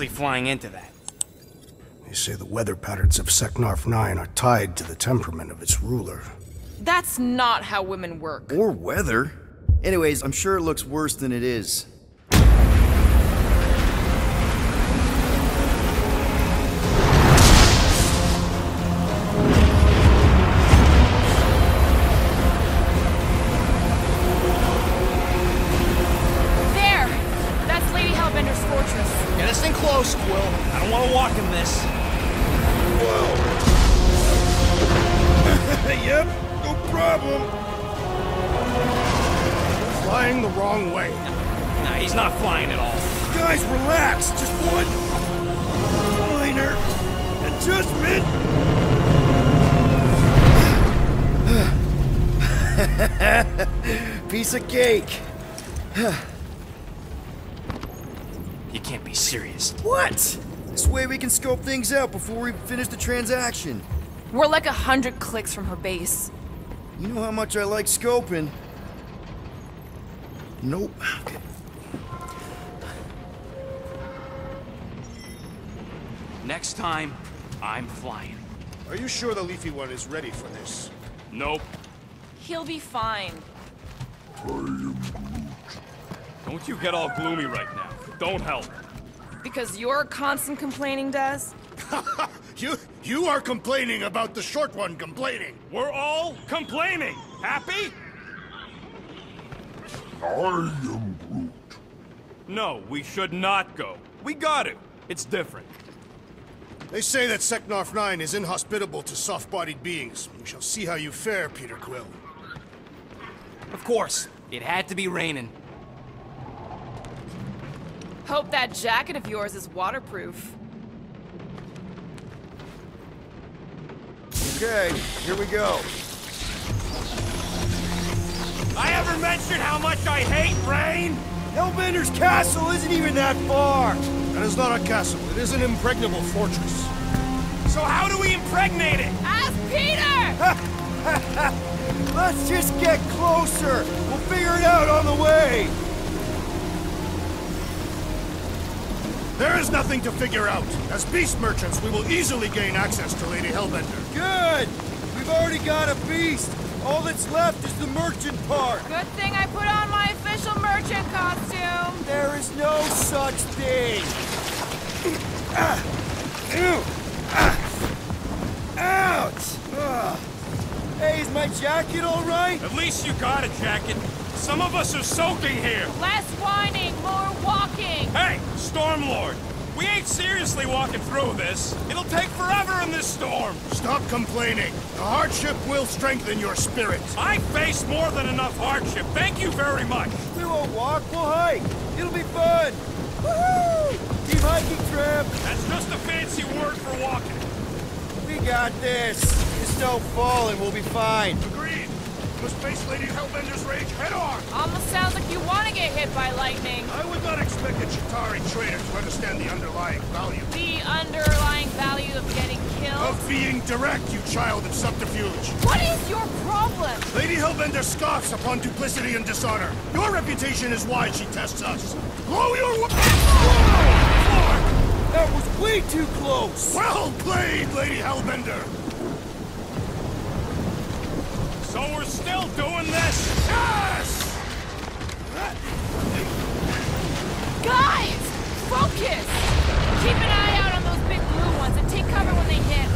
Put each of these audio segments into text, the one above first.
not flying into that. They say the weather patterns of Seknarf 9 are tied to the temperament of its ruler. That's not how women work. Or weather. Anyways, I'm sure it looks worse than it is. Before we finish the transaction. We're like a hundred clicks from her base. You know how much I like scoping. Nope. Okay. Next time, I'm flying. Are you sure the Leafy One is ready for this? Nope. He'll be fine. Don't you get all gloomy right now. Don't help. Because you're constant complaining, Des? You you are complaining about the short one complaining. We're all complaining. Happy? I am Groot. No, we should not go. We got to. It's different. They say that Seknarf 9 is inhospitable to soft-bodied beings. We shall see how you fare, Peter Quill. Of course. It had to be raining. Hope that jacket of yours is waterproof. Okay, here we go. I ever mentioned how much I hate rain? Hellbender's castle isn't even that far. That is not a castle. It is an impregnable fortress. So how do we impregnate it? Ask Peter! Let's just get closer. We'll figure it out on the way. There is nothing to figure out. As beast merchants, we will easily gain access to Lady Hellbender. Good. We've already got a beast. All that's left is the merchant part. Good thing I put on my official merchant costume. There is no such thing. Ah. Ew. Ah. Ouch. Ah. Hey, is my jacket all right? At least you got a jacket. Some of us are soaking here. Less whining, more walking. Hey, Star-Lord. We ain't seriously walking through this. It'll take forever in this storm. Stop complaining. The hardship will strengthen your spirit. I face more than enough hardship. Thank you very much. We won't walk, we'll hike. It'll be fun. Woohoo! Team hiking trip. That's just a fancy word for walking. We got this. The fall and we'll be fine. Agreed. We must face Lady Hellbender's rage head on. Almost sounds like you want to get hit by lightning. I would not expect a Chitauri trader to understand the underlying value. The underlying value of getting killed. Of being direct, you child of subterfuge. What is your problem? Lady Hellbender scoffs upon duplicity and dishonor. Your reputation is why she tests us. Blow your... wa- That was way too close. Well played, Lady Hellbender. So we're still doing this? Yes! Guys! Focus! Keep an eye out on those big blue ones and take cover when they hit.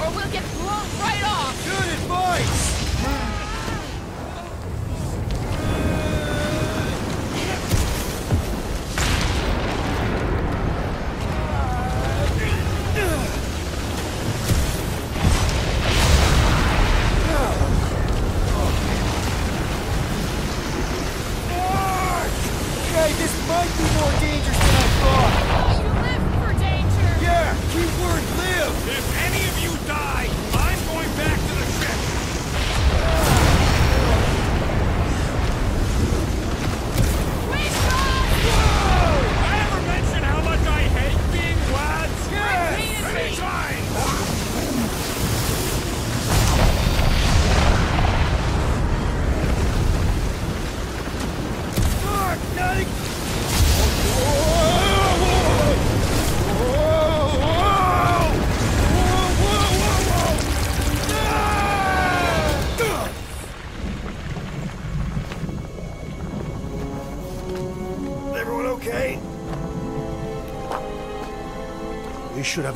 Or we'll get blown right off. Good advice.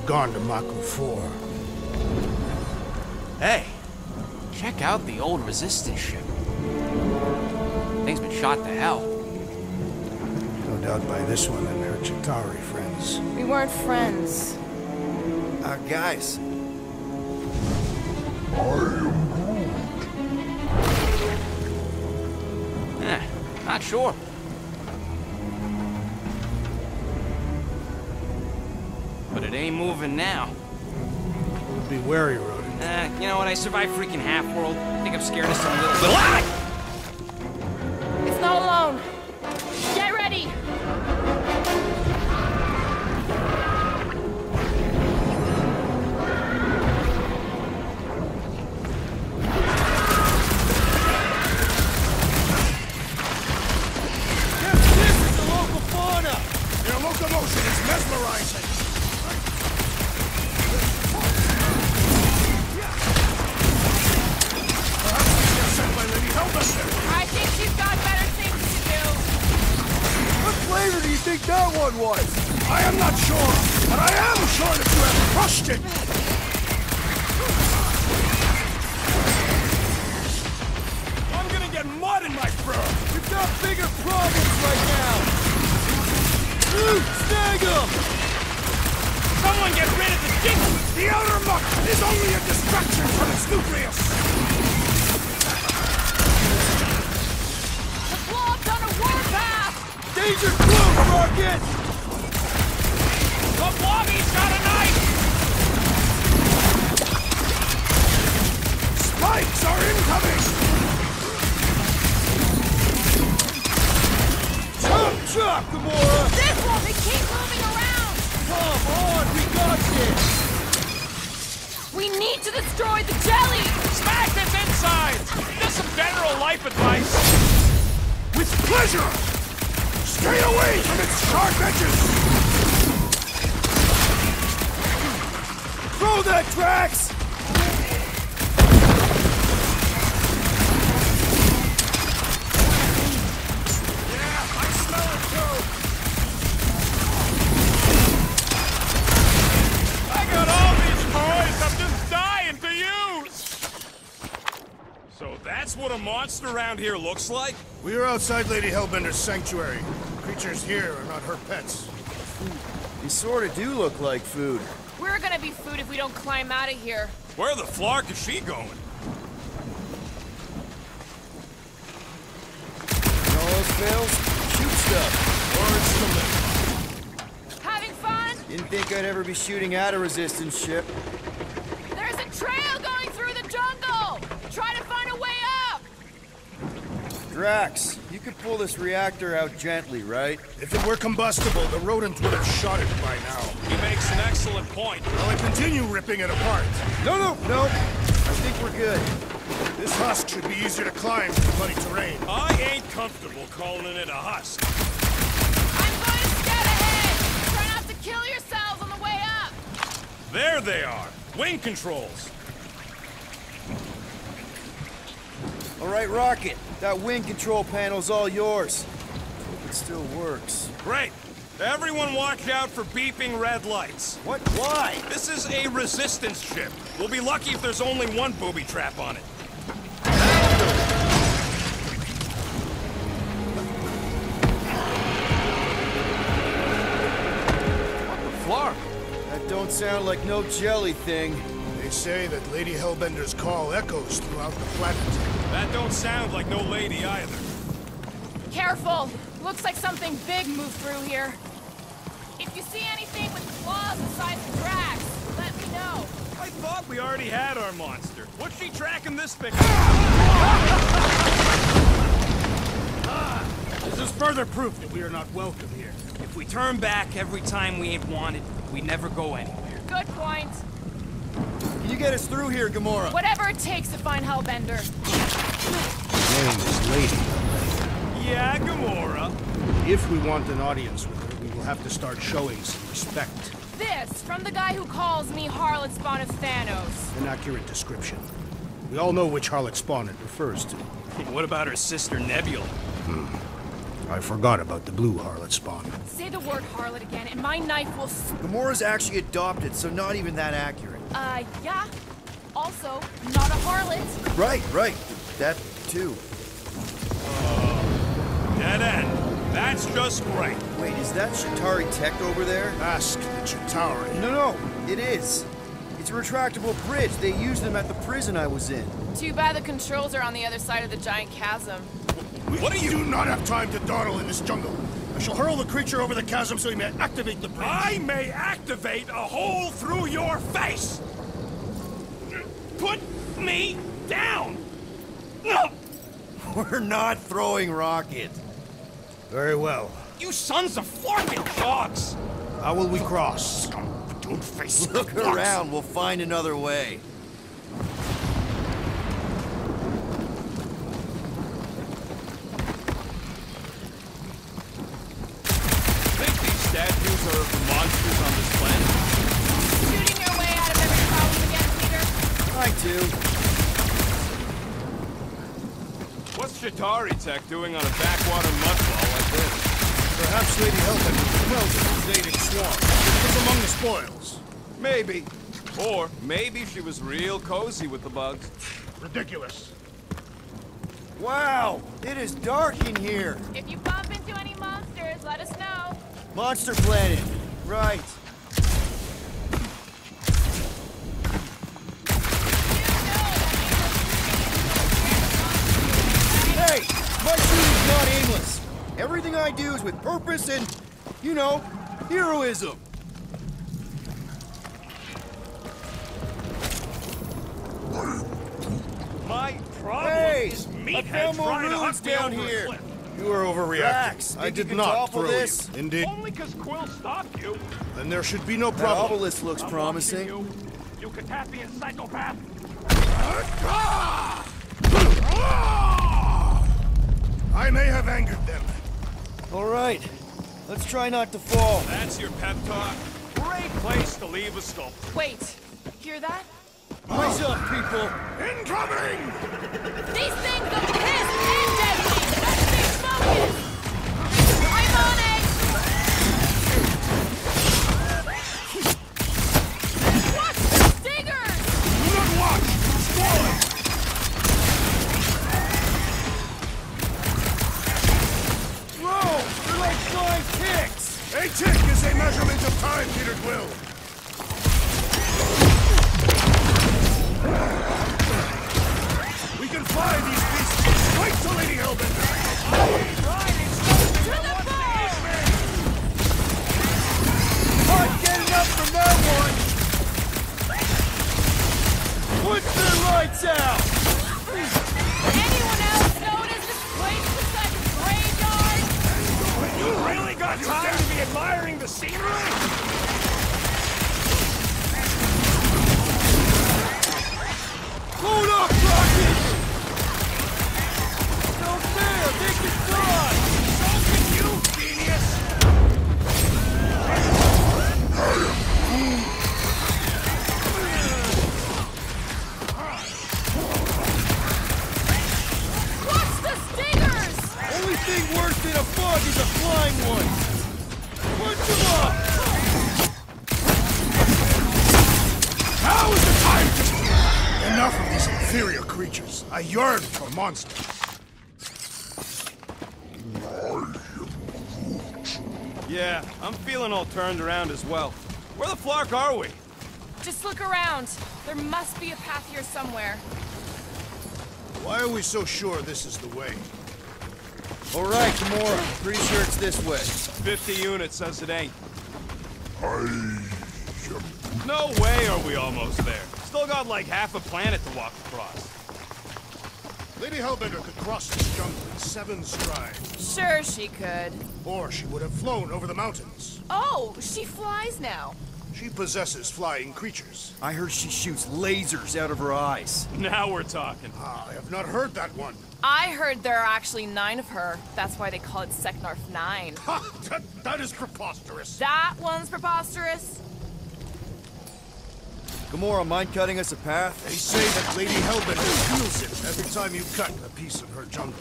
Gone to Maku 4. Hey, check out the old resistance ship. Thing's been shot to hell. No doubt by this one and her Chitauri friends. We weren't friends. Uh, guys, I am Eh, not sure. Moving now. Be wary, Rodin. Uh, you know what? I survived freaking Halfworld. I think I'm scared of some little... little around here looks like? We are outside Lady Hellbender's sanctuary. Creatures here are not her pets. You sort of do look like food. We're gonna be food if we don't climb out of here. Where the flark is she going? When all else fails, shoot stuff. Or it's Having fun? Didn't think I'd ever be shooting at a resistance ship. There's a trail going through the jungle! Try to find a way up! Drax, you could pull this reactor out gently, right? If it were combustible, the rodent would have shot it by now. He makes an excellent point. Will I continue ripping it apart? No, no, no. I think we're good. This husk should be easier to climb than muddy terrain. I ain't comfortable calling it a husk. I'm going to scout ahead! Try not to kill yourselves on the way up! There they are. Wing controls. All right, Rocket. That wind control panel's all yours. Hope it still works. Great. Everyone watch out for beeping red lights. What? Why? This is a resistance ship. We'll be lucky if there's only one booby trap on it. What the Flark. That don't sound like no jelly thing. They say that Lady Hellbender's call echoes throughout the planet. That don't sound like no lady either. Careful! Looks like something big moved through here. If you see anything with claws the size of Drax, let me know. I thought we already had our monster. What's she tracking this thing? This is further proof that we are not welcome here. If we turn back every time we ain't wanted, we never go anywhere. Good point. Can you get us through here, Gamora? Whatever it takes to find Hellbender. Name is Lady. Yeah, Gamora. If we want an audience with her, we will have to start showing some respect. This, from the guy who calls me Harlot Spawn of Thanos. An accurate description. We all know which harlot spawn it refers to. What about her sister Nebula? Hmm. I forgot about the blue harlot spawn. Say the word harlot again, and my knife will. s- Gamora's actually adopted, so not even that accurate. Uh, yeah. Also, not a harlot. Right, right. That too. Dead end. That's just great. Wait, is that Chitauri Tech over there? Ask the Chitauri. No, no, it is. It's a retractable bridge. They used them at the prison I was in. Too bad the controls are on the other side of the giant chasm. What are We you? do not have time to dawdle in this jungle. I shall hurl the creature over the chasm so he may activate the bridge. I may activate a hole through your face. Put me down. No, We're not throwing rockets. Very well. you sons of flarkin' dogs. How will we cross? Don't face Look around, we'll find another way. Think these statues are of the monsters on this planet? Shooting your way out of every problem again, Peter. I too. What's Tech doing on a backwater mudfall like this? Perhaps Lady Hellbender smells of the native swarm. It was among the spoils. Maybe. Or maybe she was real cozy with the bugs. Ridiculous. Wow, it is dark in here. If you bump into any monsters, let us know. Monster Planet. Right. Hey, my shooting's not aimless. Everything I do is with purpose and, you know, heroism. My problem Hey, is I meatheads found more trying to ruins hunt down here. cliff. You are overreacting. Relax, I did not topple throw this? you. Indeed. Only because Quill stopped you. Then there should be no That problem. obelisk looks I'm promising. watching You, you Catapian psychopath. Ah! Ah! I may have angered them. All right, let's try not to fall. That's your pep talk. Great place to leave a sculpture. Wait, hear that? Eyes up, people. Incoming! These things are pissed and deadly! Let's stay focused! A tick is a measurement of time, Peter Quill. We can fly these beasts straight to Lady Hellbender. To the! I'm getting up from that one. Put the lights out. Got time to be admiring the scenery? Hold up, Rocket. No fair. They can fly. So can you, genius! Yearn for monsters. Yeah, I'm feeling all turned around as well. Where the flark are we? Just look around. There must be a path here somewhere. Why are we so sure this is the way? All right, Gamora. Pretty sure it's this way. 50 units says it ain't. I No way are we almost there. Still got like half a planet to walk across. Lady Hellbender could cross this jungle in seven strides. Sure she could. Or she would have flown over the mountains. Oh, she flies now. She possesses flying creatures. I heard she shoots lasers out of her eyes. Now we're talking. Ah, I have not heard that one. I heard there are actually nine of her. That's why they call it Seknarf 9. Ha! That, that is preposterous. That one's preposterous. Gamora, mind cutting us a path? They say that Lady Hellbender feels it every time you cut a piece of her jungle.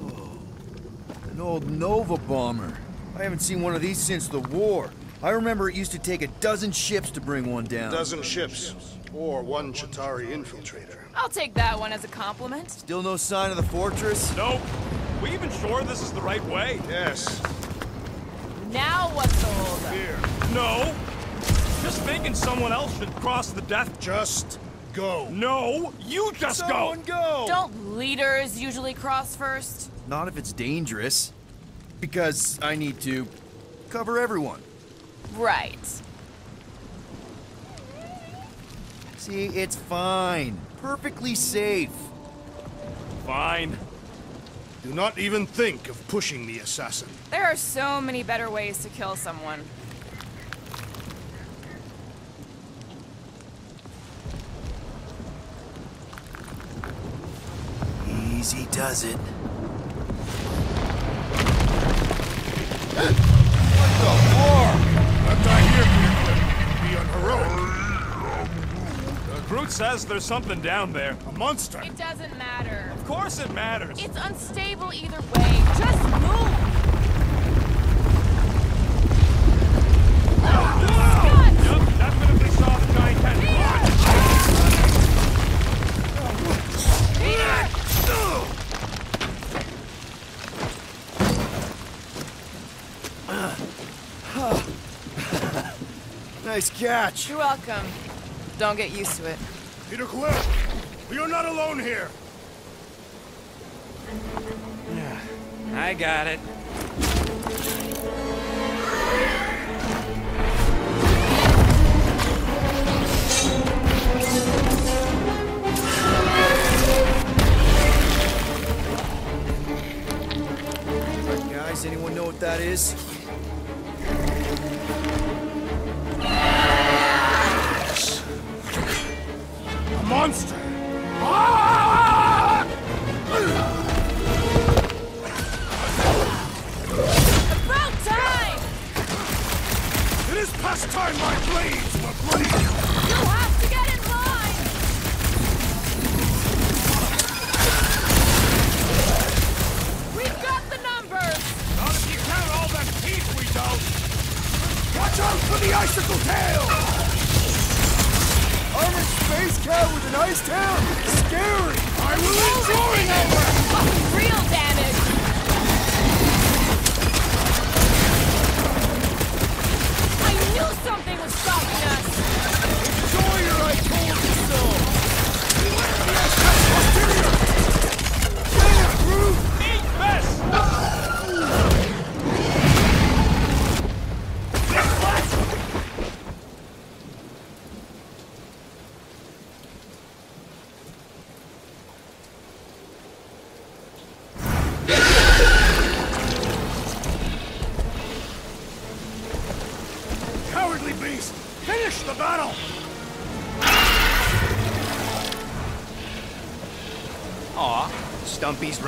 Oh, an old Nova bomber. I haven't seen one of these since the war. I remember it used to take a dozen ships to bring one down. A dozen ships, or one Chitauri infiltrator. I'll take that one as a compliment. Still no sign of the fortress? Nope. We even sure this is the right way? Yes, Now what's the holdup? here. No. Just thinking someone else should cross the death. Just go. No, you just go. Someone go! Don't leaders usually cross first? Not if it's dangerous. Because I need to cover everyone. Right. See, it's fine. Perfectly safe. Fine. Do not even think of pushing the assassin. There are so many better ways to kill someone. Easy does it. What the war? I'm not here, Peter. Be unheroic. Groot says there's something down there. A monster. It doesn't matter. Of course it matters. It's unstable either way. Just move! Nice catch. You're welcome. Don't get used to it. Peter Quill, we are not alone here. I got it. Right, guys, anyone know what that is? Monster. About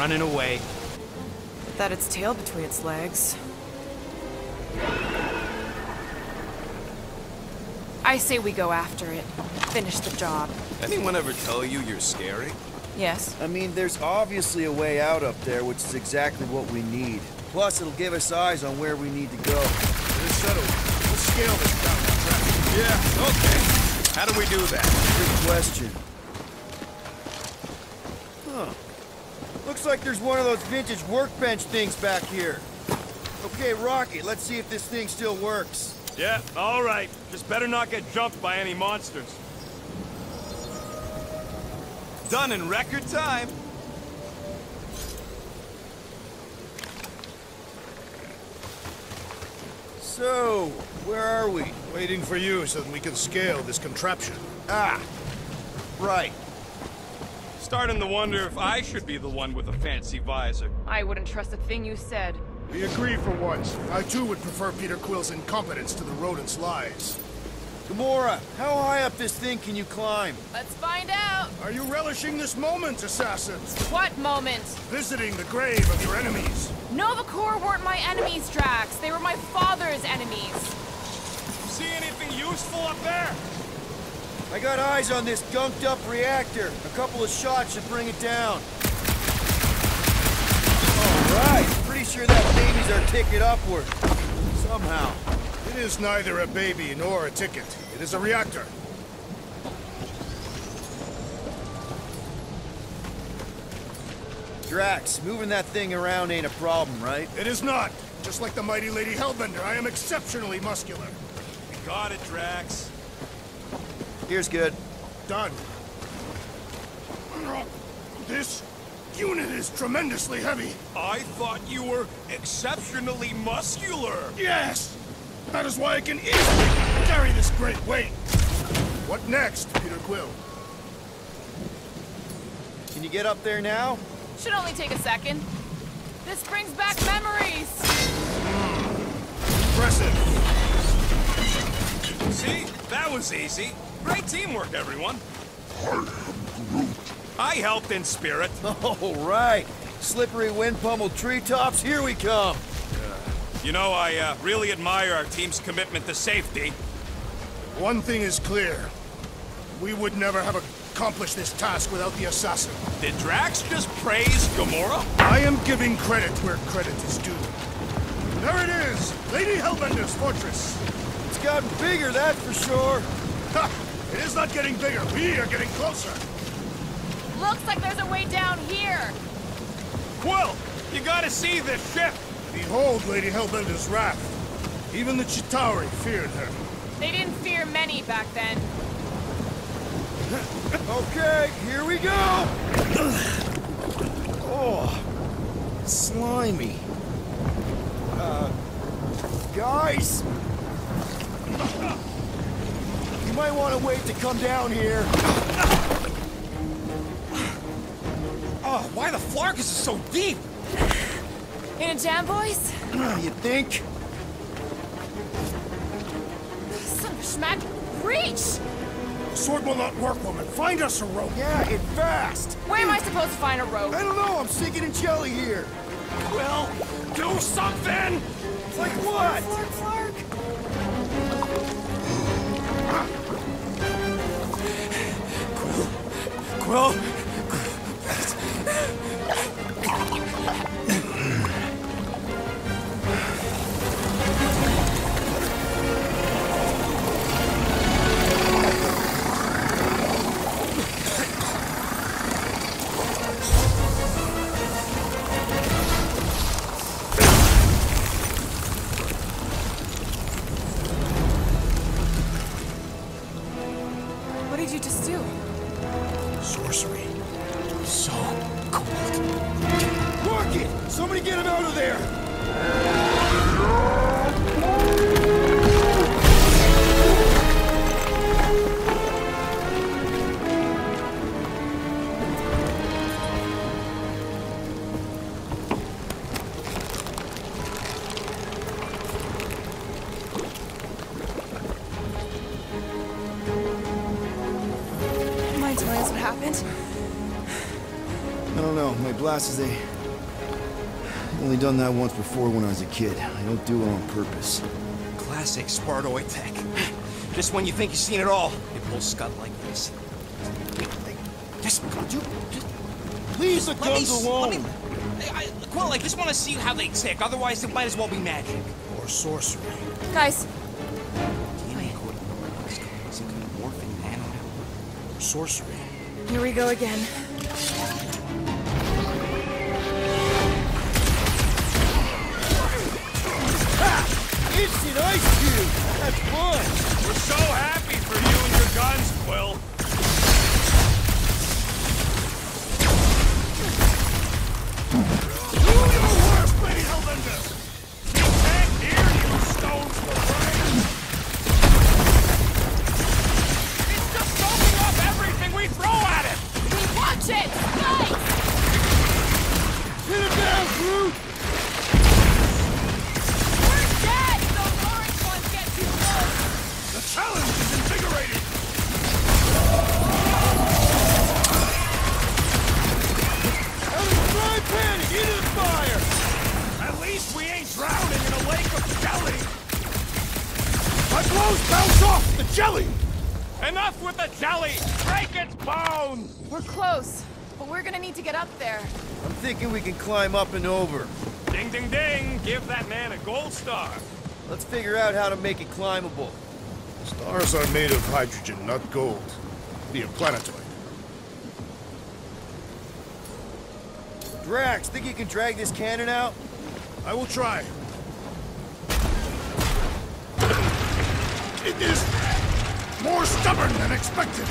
running away. With That its tail between its legs. I say we go after it. Finish the job. Anyone ever tell you you're scary? Yes. I mean, there's obviously a way out up there, which is exactly what we need. Plus, it'll give us eyes on where we need to go. It is settled. Let's scale this down the track. Yeah, okay. How do we do that? Good question. Huh. Looks like there's one of those vintage workbench things back here. Okay, Rocky, let's see if this thing still works. Yeah, all right. Just better not get jumped by any monsters. Done in record time. So, where are we? Waiting for you so that we can scale this contraption. Ah, right. Starting to wonder if I should be the one with a fancy visor. I wouldn't trust a thing you said. We agree for once. I too would prefer Peter Quill's incompetence to the rodent's lies. Gamora, how high up this thing can you climb? Let's find out! Are you relishing this moment, assassins? What moment? Visiting the grave of your enemies. Nova Corps weren't my enemies, Drax. They were my father's enemies. See anything useful up there? I got eyes on this gunked up reactor. A couple of shots should bring it down. All right, pretty Pretty sure that baby's our ticket upward. Somehow. It is neither a baby nor a ticket. It is a reactor. Drax, moving that thing around ain't a problem, right? It is not. Just like the mighty Lady Hellbender, I am exceptionally muscular. You Got it, Drax. Here's good. Done. This unit is tremendously heavy. I thought you were exceptionally muscular. Yes! That is why I can easily carry this great weight. What next, Peter Quill? Can you get up there now? Should only take a second. This brings back memories. Hmm. Impressive. See? That was easy. Great teamwork, everyone. I helped in spirit. All right. Slippery wind pummeled treetops, here we come. You know, I uh, really admire our team's commitment to safety. One thing is clear. We would never have accomplished this task without the assassin. Did Drax just praise Gamora? I am giving credit where credit is due. There it is! Lady Hellbender's fortress! It's gotten bigger, that's for sure. Ha! It is not getting bigger. We are getting closer. Looks like there's a way down here. Quill, you gotta see this ship. Behold Lady Hellbender's wrath. Even the Chitauri feared her. They didn't fear many back then. Okay, here we go! oh, slimy. Uh, guys? You might want to wait to come down here. Oh, why the Flarkus is so deep? In a jam, boys? Ah, you think? Son of a schmack. Reach! The sword will not work, woman. Find us a rope. Yeah, and fast. Where am I supposed to find a rope? I don't know, I'm sinking in jelly here. Well, do something! Like what? Flark, Flark. Quill, What when I was a kid. I don't do it on purpose. Classic Spartoid tech. Just when you think you've seen it all, it pulls scut like this. Just, dude, just Please, the let me, guns alone! let me, I, I, Quill, I just want to see how they tick. Otherwise, it might as well be magic. or sorcery. Guys, DNA code. Some kind of morphing nano. Or sorcery. here we go again. Climb up and over. Ding, ding, ding! Give that man a gold star. Let's figure out how to make it climbable. Stars are made of hydrogen, not gold. Be a planetoid. Drax, think you can drag this cannon out? I will try. It is more stubborn than expected.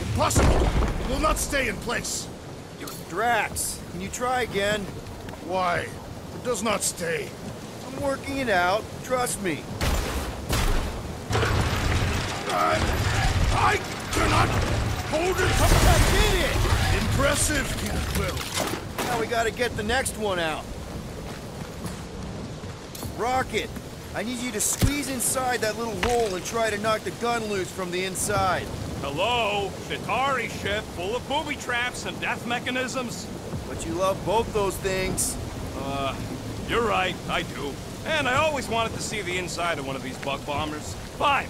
Impossible! It will not stay in place. You Drax, can you try again? Why? It does not stay. I'm working it out. Trust me. I, I cannot hold it. I did it! Impressive, Quill. Now we gotta get the next one out. Rocket, I need you to squeeze inside that little hole and try to knock the gun loose from the inside. Hello? Chitauri ship full of booby traps and death mechanisms? But you love both those things. Uh, you're right, I do. And I always wanted to see the inside of one of these bug bombers. Fine.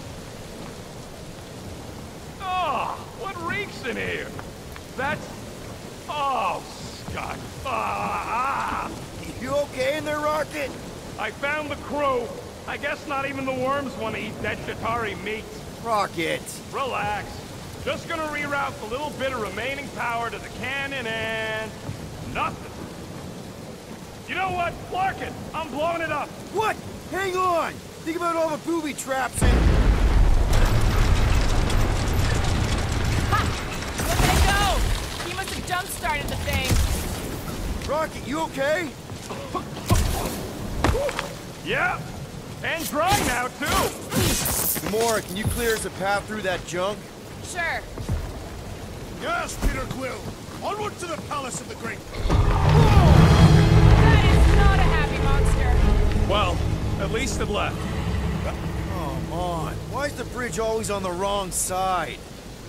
Oh, what reeks in here? That's... Oh, Scott. Ah, ah. You okay in there, Rocket? I found the crew. I guess not even the worms want to eat that Chitauri meat. Rocket. Relax. Just gonna reroute the little bit of remaining power to the cannon and... nothing. You know what? Flark it! I'm blowing it up! What? Hang on! Think about all the booby traps and... Ha! Look at it go! He must have jump-started the thing. Rocket, you okay? Yeah. And dry now, too! Gamora, can you clear us a path through that junk? Sure. Yes, Peter Quill. Onward to the Palace of the Great. That is not a happy monster. Well, at least it left. Come on. Why is the bridge always on the wrong side?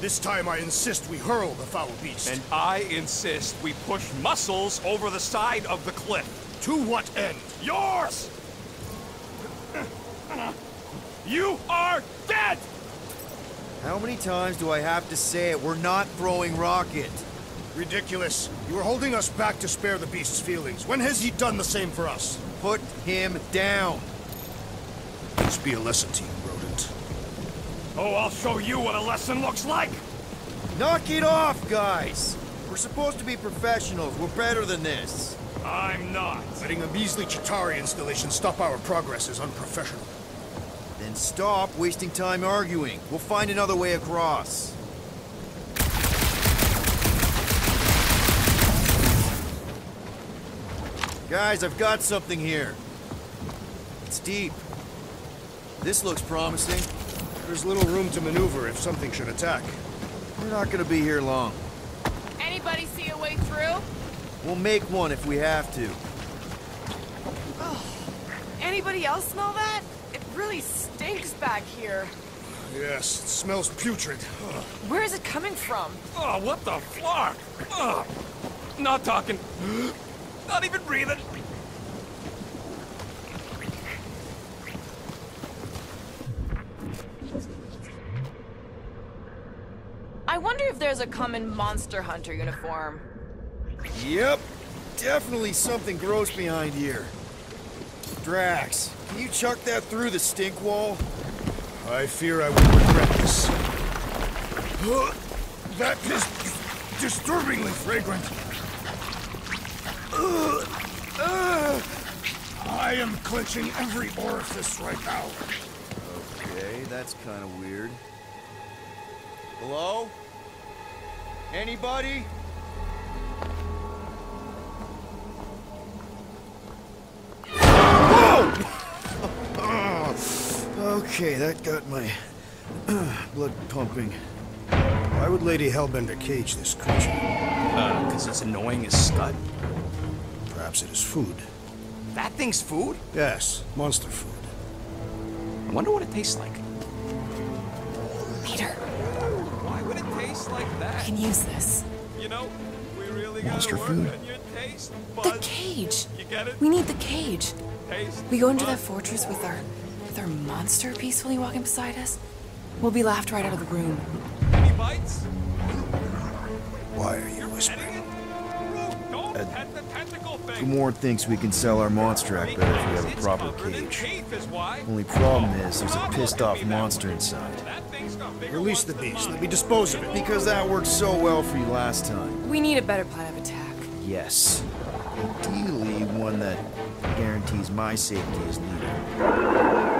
This time I insist we hurl the foul beast. And I insist we push muscles over the side of the cliff. to what end? Yours! You are dead! How many times do I have to say it? We're not throwing Rocket. Ridiculous. You are holding us back to spare the beast's feelings. When has he done the same for us? Put him down. This be a lesson to you, rodent. Oh, I'll show you what a lesson looks like! Knock it off, guys. We're supposed to be professionals. We're better than this. I'm not. Letting a measly Chitauri installation stop our progress is unprofessional. Stop wasting time arguing. We'll find another way across. Guys, I've got something here. It's deep. This looks promising. There's little room to maneuver if something should attack. We're not gonna be here long. Anybody see a way through? We'll make one if we have to. Anybody else smell that? It really stinks back here. Yes, it smells putrid. Ugh. Where is it coming from? Oh, what the flark? Ugh. Ah, not talking. Not even breathing. I wonder if there's a common monster hunter uniform. Yep. Definitely something gross behind here. Drax, can you chuck that through the stink wall? I fear I will regret this. Ugh. That is disturbingly fragrant. Ugh. Ugh. I am clenching every orifice right now. Okay, that's kind of weird. Hello? Anybody? Whoa! okay, that got my blood pumping. Why would Lady Hellbender cage this creature? Uh, because it's annoying as scud. Perhaps it is food. That thing's food? Yes, monster food. I wonder what it tastes like. Peter, Why would it taste like I that? can use this. You know, we really gotta Monster work food. on your taste The cage. You get it? We need the cage. Taste We go into that fortress with our with our monster peacefully walking beside us. We'll be laughed right out of the room. Any bites? Why are you whispering? Don't pet the tentacle thing. Gamora thinks we can sell our monster act better if we have a proper cage. Only problem is there's a pissed off monster inside. Release the beast. Let me dispose of it. Because that worked so well for you last time. We need a better plan of attack. Yes. Ideally, one that guarantees my safety as leader.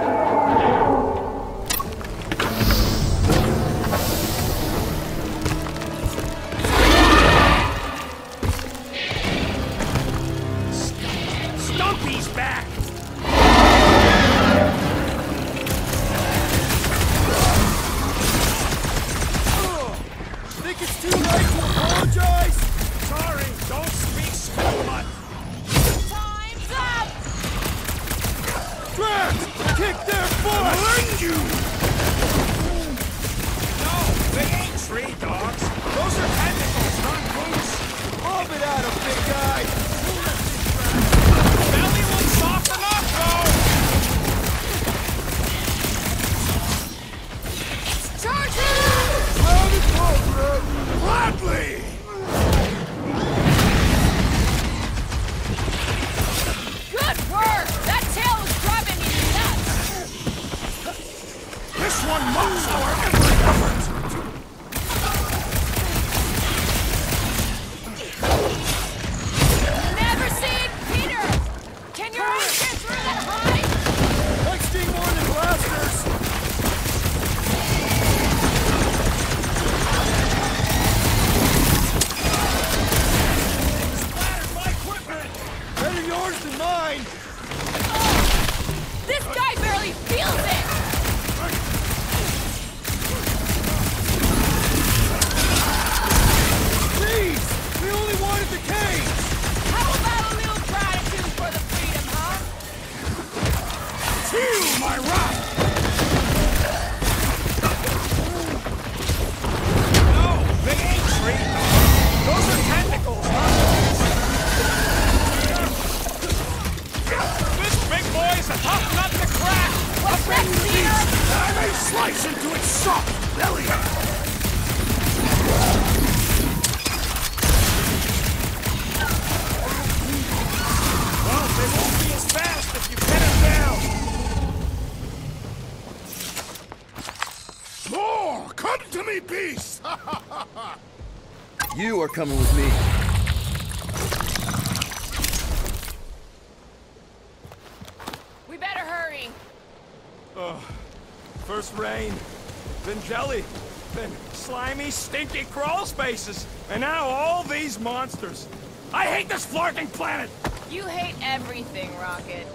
Hate planet! You hate everything, Rocket.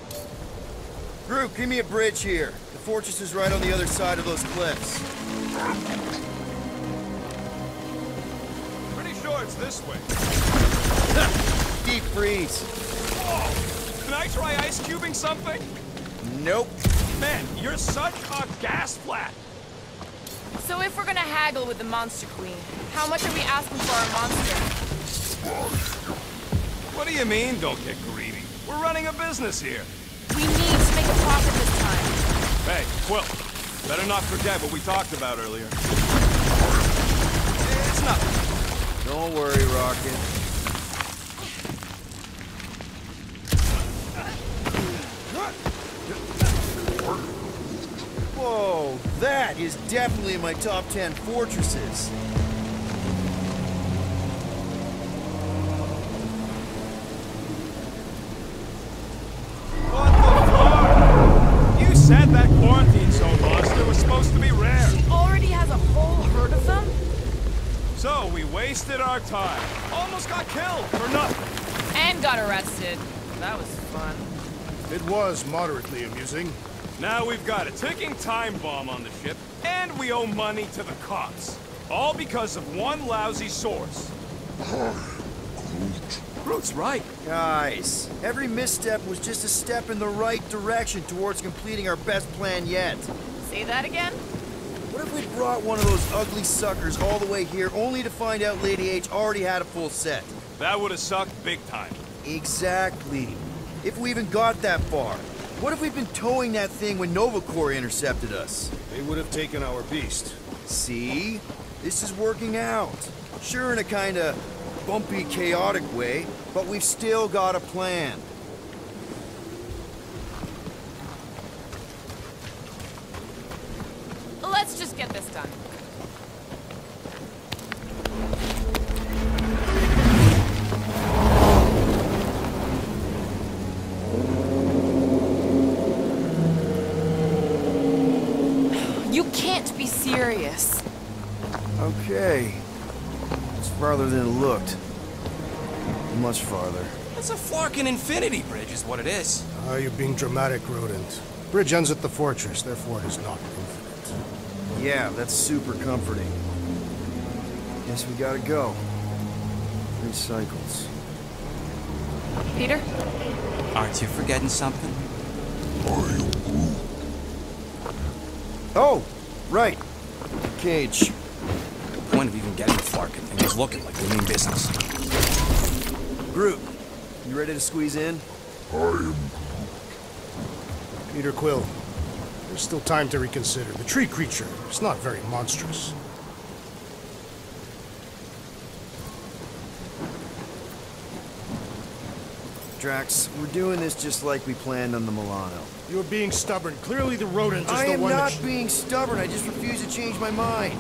Group, give me a bridge here. The fortress is right on the other side of those cliffs. Pretty sure it's this way. Deep freeze. Whoa! Can I try ice cubing something? Nope. Man, you're such a gas flat! So if we're gonna haggle with the Monster Queen, how much are we asking for our monster? What do you mean, don't get greedy? We're running a business here. We need to make a profit this time. Hey, Quill, better not forget what we talked about earlier. It's nothing. Don't worry, Rocket. Whoa, that is definitely in my top 10 fortresses. What the fuck? You said that quarantine zone monster was supposed to be rare. Already has a whole herd of them? So we wasted our time. Almost got killed for nothing. And got arrested. That was fun. It was moderately amusing. Now we've got a ticking time bomb on the ship, and we owe money to the cops. All because of one lousy source. Groot's right. Guys, every misstep was just a step in the right direction towards completing our best plan yet. Say that again? What if we brought one of those ugly suckers all the way here only to find out Lady H already had a full set? That would have sucked big time. Exactly. If we even got that far. What if we'd been towing that thing when Nova Corps intercepted us? They would have taken our beast. See? This is working out. Sure, in a kind of bumpy, chaotic way, but we've still got a plan. Let's just get this done. You can't be serious. Okay. It's farther than it looked. Much farther. It's a Flarkin Infinity Bridge, is what it is. Ah, you're being dramatic, Rodent. Bridge ends at the fortress, therefore it is not infinite. Yeah, that's super comforting. Guess we gotta go. Three cycles. Peter? Aren't you forgetting something? Are you? Oh, right. Cage. The point of even getting the Flarkin thing is looking like we mean business. Groot, you ready to squeeze in? I am Peter Quill, there's still time to reconsider. The tree creature is not very monstrous. Drax, we're doing this just like we planned on the Milano. You're being stubborn. Clearly the rodent is I the am not being stubborn. I just refuse to change my mind.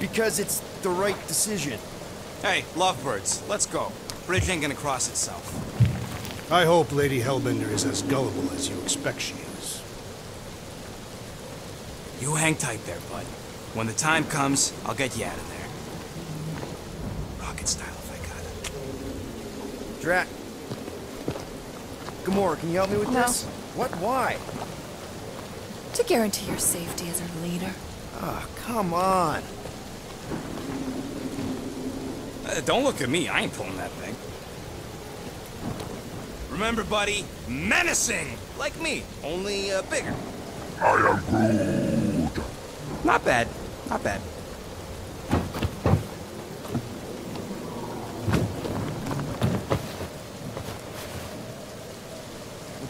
Because it's the right decision. Hey, lovebirds, let's go. Bridge ain't gonna cross itself. I hope Lady Hellbender is as gullible as you expect she is. You hang tight there, bud. When the time comes, I'll get you out of there. Rocket style if I got it. Drax. Gamora, can you help me with No. this? What? Why? To guarantee your safety as our leader. Ah, come on. Uh, don't look at me, I ain't pulling that thing. Remember, buddy, menacing! Like me, only uh, bigger. I am Groot. Not bad, not bad. Okay, here we go. Whoa! Okay, whoa, whoa! Little bit close. Easy, big guy. Don't know what you heard, but we just want to bring you back a new friend. I know it can't understand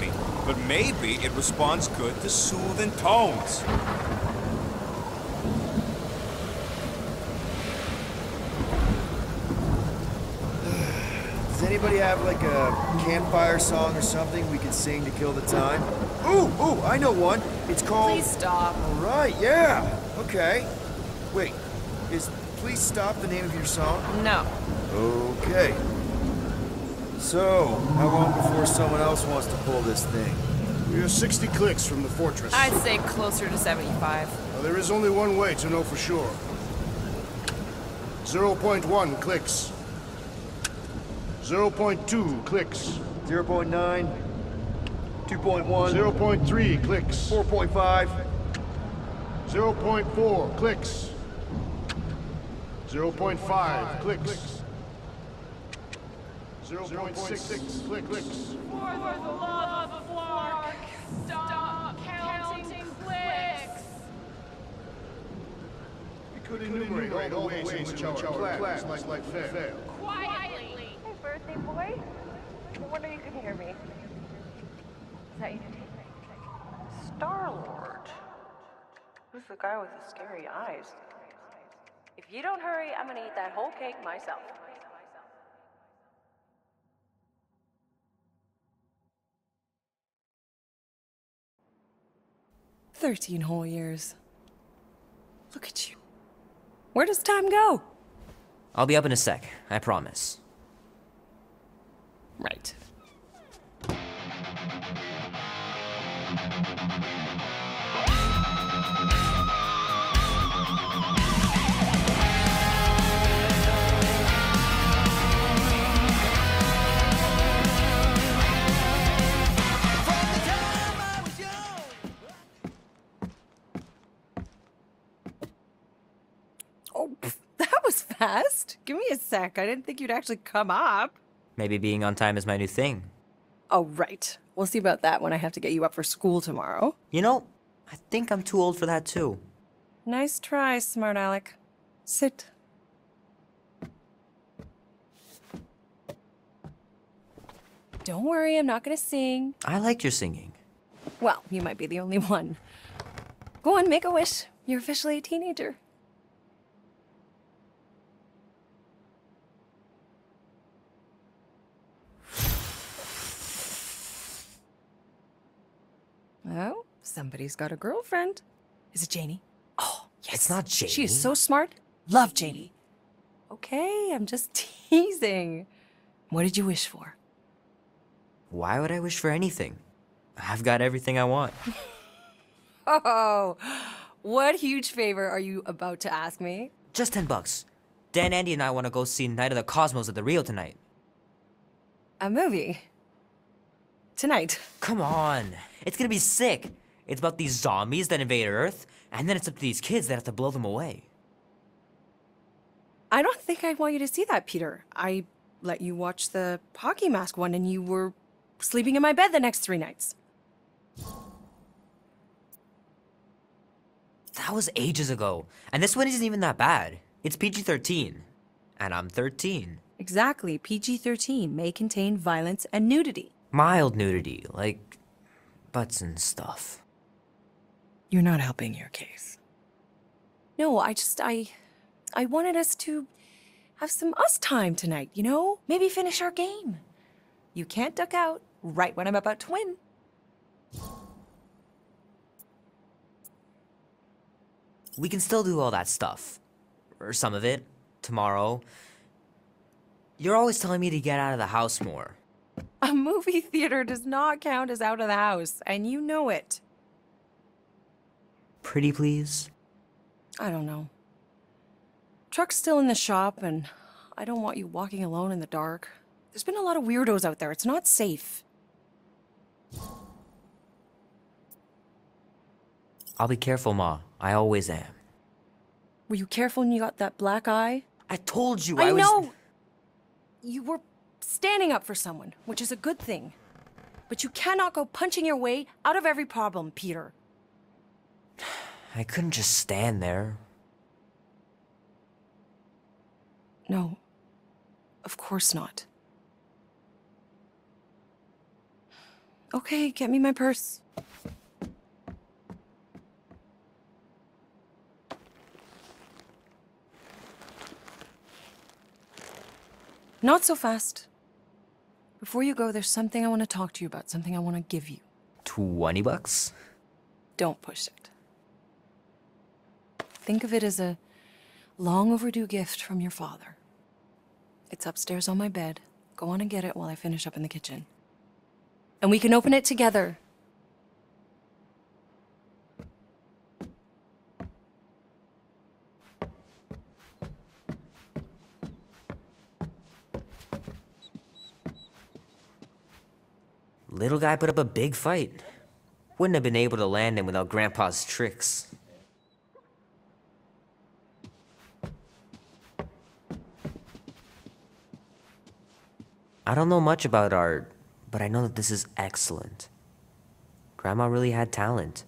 me, but maybe it responds good to soothing tones. Does anybody have like a campfire song or something we can sing to kill the time? Ooh, ooh, I know one. It's called. Please stop. All right, yeah. Okay. Wait, is "Please Stop" the name of your song? No. Okay. So, how long before someone else wants to pull this thing? We are 60 clicks from the fortress. I'd say closer to 75. Well, there is only one way to know for sure. 0.1 clicks. 0.2 clicks. 0.9, 2.1, 0.3 clicks. 4.5. 0.4 clicks. 0.5 clicks. 0.6 clicks. For the love of Flark, stop counting clicks. We could enumerate all the ways in which our plans might like fail. Quietly. Hey, birthday boy. No wonder you can hear me. Is that you? Star Lord. Who's the guy with the scary eyes? If you don't hurry, I'm gonna eat that whole cake myself. Thirteen whole years. Look at you. Where does time go? I'll be up in a sec, I promise. Right. Oh, that was fast. Give me a sec. I didn't think you'd actually come up. Maybe being on time is my new thing. Oh, right. We'll see about that when I have to get you up for school tomorrow. You know, I think I'm too old for that too. Nice try, smart Alec. Sit. Don't worry, I'm not gonna sing. I like your singing. Well, you might be the only one. Go on, make a wish. You're officially a teenager. Oh, somebody's got a girlfriend. Is it Janie? Oh, yes. It's not Janie. She is so smart. Love Janie. Okay, I'm just teasing. What did you wish for? Why would I wish for anything? I've got everything I want. Oh, what huge favor are you about to ask me? Just 10 bucks. Dan, Andy, and I want to go see Night of the Cosmos at the Rio tonight. A movie? Tonight. Come on. It's gonna be sick. It's about these zombies that invade Earth, and then it's up to these kids that have to blow them away. I don't think I want you to see that, Peter. I let you watch the hockey mask one and you were sleeping in my bed the next three nights. That was ages ago. And this one isn't even that bad. It's PG 13. And I'm 13. Exactly. PG 13 may contain violence and nudity. Mild nudity, like butts and stuff. You're not helping your case. No, I just, I. I wanted us to have some us time tonight, you know? Maybe finish our game. You can't duck out right when I'm about to win. We can still do all that stuff. Or some of it. Tomorrow. You're always telling me to get out of the house more. A movie theater does not count as out of the house, and you know it. Pretty please? I don't know. Truck's still in the shop, and I don't want you walking alone in the dark. There's been a lot of weirdos out there. It's not safe. I'll be careful, Ma. I always am. Were you careful when you got that black eye? I told you I, I, was. know! You were standing up for someone, which is a good thing. But you cannot go punching your way out of every problem, Peter. I couldn't just stand there. No. Of course not. Okay, get me my purse. Not so fast. Before you go, there's something I want to talk to you about, something I want to give you. 20 bucks? Don't push it. Think of it as a long overdue gift from your father. It's upstairs on my bed. Go on and get it while I finish up in the kitchen. And we can open it together. Little guy put up a big fight. Wouldn't have been able to land him without Grandpa's tricks. I don't know much about art, but I know that this is excellent. Grandma really had talent.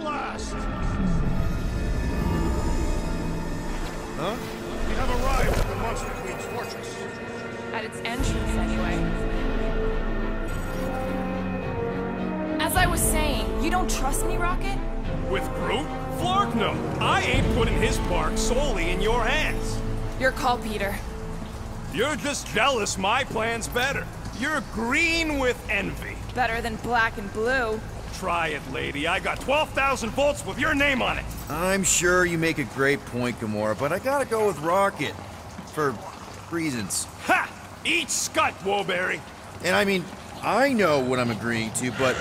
At last! Huh? We have arrived at the Monster Queen's fortress. At its entrance, anyway. As I was saying, you don't trust me, Rocket? With Groot? Flark no. I ain't putting his bark solely in your hands. Your call, Peter. You're just jealous my plan's better. You're green with envy. Better than black and blue. Try it, lady. I got 12,000 volts with your name on it. I'm sure you make a great point, Gamora, but I gotta go with Rocket. For reasons. Ha! Eat scut, Woberry. And I mean, I know what I'm agreeing to, but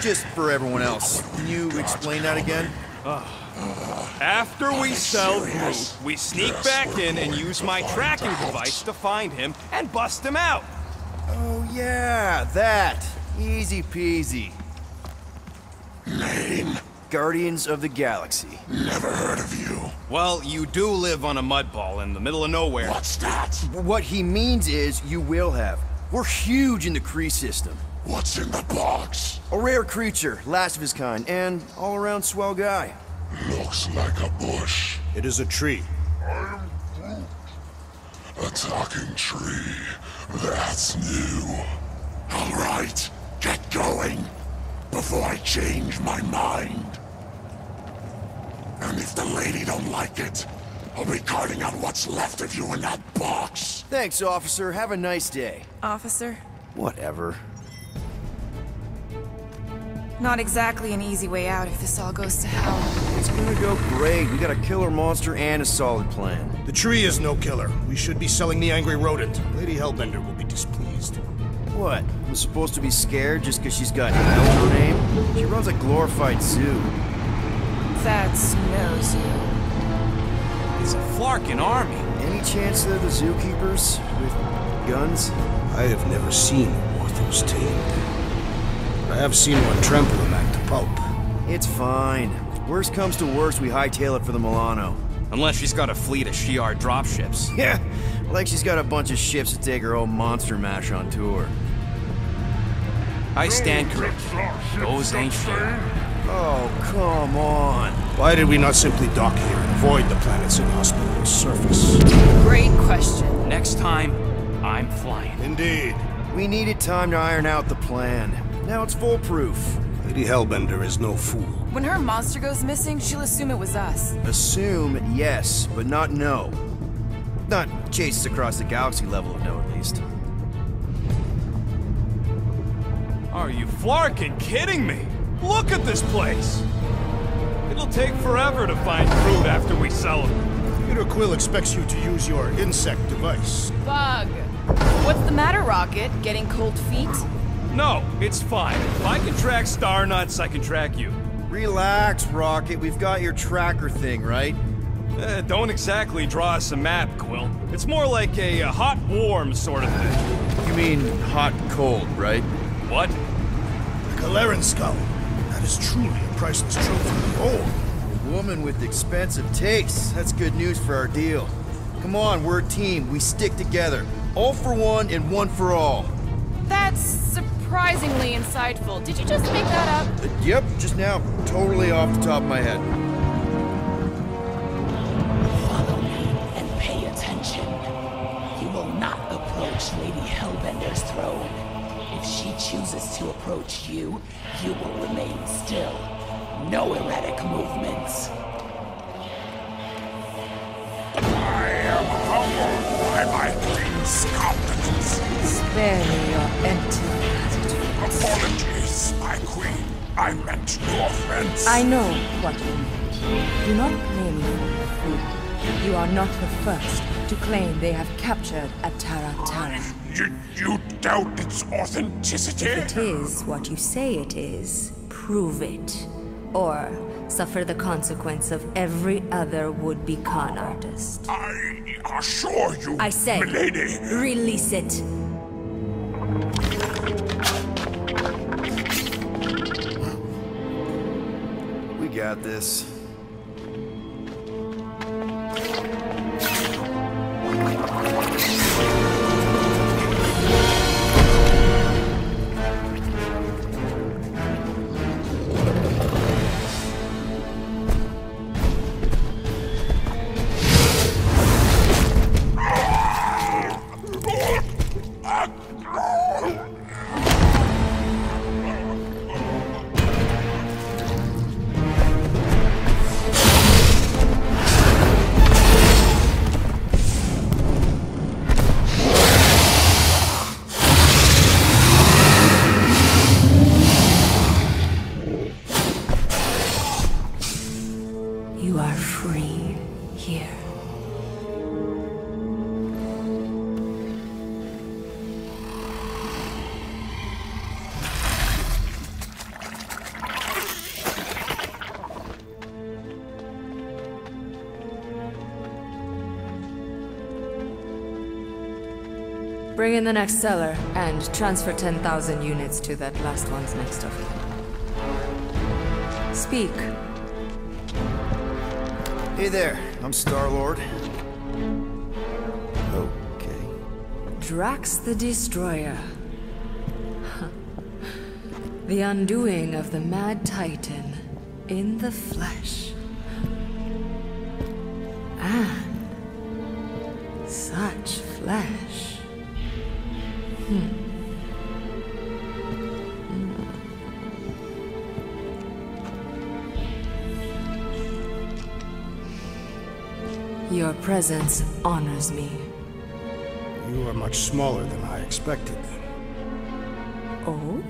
just for everyone else, can you explain that again? Ah, After we sell Groot, we sneak back in and use my tracking device to find him and bust him out. Oh, yeah, that. Easy peasy. Name? Guardians of the Galaxy. Never heard of you. Well, you do live on a mud ball in the middle of nowhere. What's that? What he means is you will have. We're huge in the Kree system. What's in the box? A rare creature, last of his kind, and all-around swell guy. Looks like a bush. It is a tree. I'm A talking tree. That's new. All right, get going. Before I change my mind. And if the lady don't like it, I'll be carting out what's left of you in that box. Thanks, officer. Have a nice day. Officer, Whatever. not exactly an easy way out if this all goes to hell. It's gonna go great. We got a killer monster and a solid plan. The tree is no killer. We should be selling the angry rodent. Lady Hellbender will be displeased. What? I'm supposed to be scared just because she's got hell in her name? She runs a glorified zoo. That's no zoo. It's a Flarkin army. Any chance they're the zookeepers with guns? I have never seen a Warthos tamed. But I have seen one trample a man to pulp. It's fine. Worst comes to worst, we hightail it for the Milano. Unless she's got a fleet of Shi'ar dropships. Yeah, like she's got a bunch of ships to take her old monster mash on tour. I stand corrected. Those ain't fair. Oh, come on. Why did we not simply dock here and avoid the planet's inhospitable surface? Great question. Next time, I'm flying. Indeed. We needed time to iron out the plan. Now it's foolproof. Lady Hellbender is no fool. When her monster goes missing, she'll assume it was us. Assume yes, but not no. Not chases across the galaxy level of no, at least. Are you Flarkin kidding me? Look at this place! It'll take forever to find Groot after we sell it. Peter Quill expects you to use your insect device. Bug. What's the matter, Rocket? Getting cold feet? No, it's fine. If I can track Star Nuts, I can track you. Relax, Rocket. We've got your tracker thing, right? Eh, don't exactly draw us a map, Quill. It's more like a, uh hot-warm sort of thing. You mean hot cold, right? What? The Galeran skull. That is truly a priceless trophy. Oh, A woman with expensive tastes. That's good news for our deal. Come on, we're a team. We stick together. All for one and one for all. That's surprisingly insightful. Did you just make that up? Uh, yep, just now. Totally off the top of my head. Follow me and pay attention. You will not approach Lady Hellbender's throne. If she chooses to approach you, you will remain still. No erratic movements. I am humbled by my queen's countenance. Spare me your empty Apologies, my queen. I meant no offense. I know what you meant. Do not blame me for your fool. You are not the first to claim they have captured a Tara Tara. You, you doubt its authenticity? If it is what you say it is, prove it. Or suffer the consequence of every other would-be con artist. I assure you, I say, milady. release it. We got this. Bring in the next seller and transfer 10,000 units to that last one's next of it. Speak. Hey there, I'm Star-Lord. Okay. Drax the Destroyer. the undoing of the Mad Titan in the flesh. Presence honors me. You are much smaller than I expected. Oh?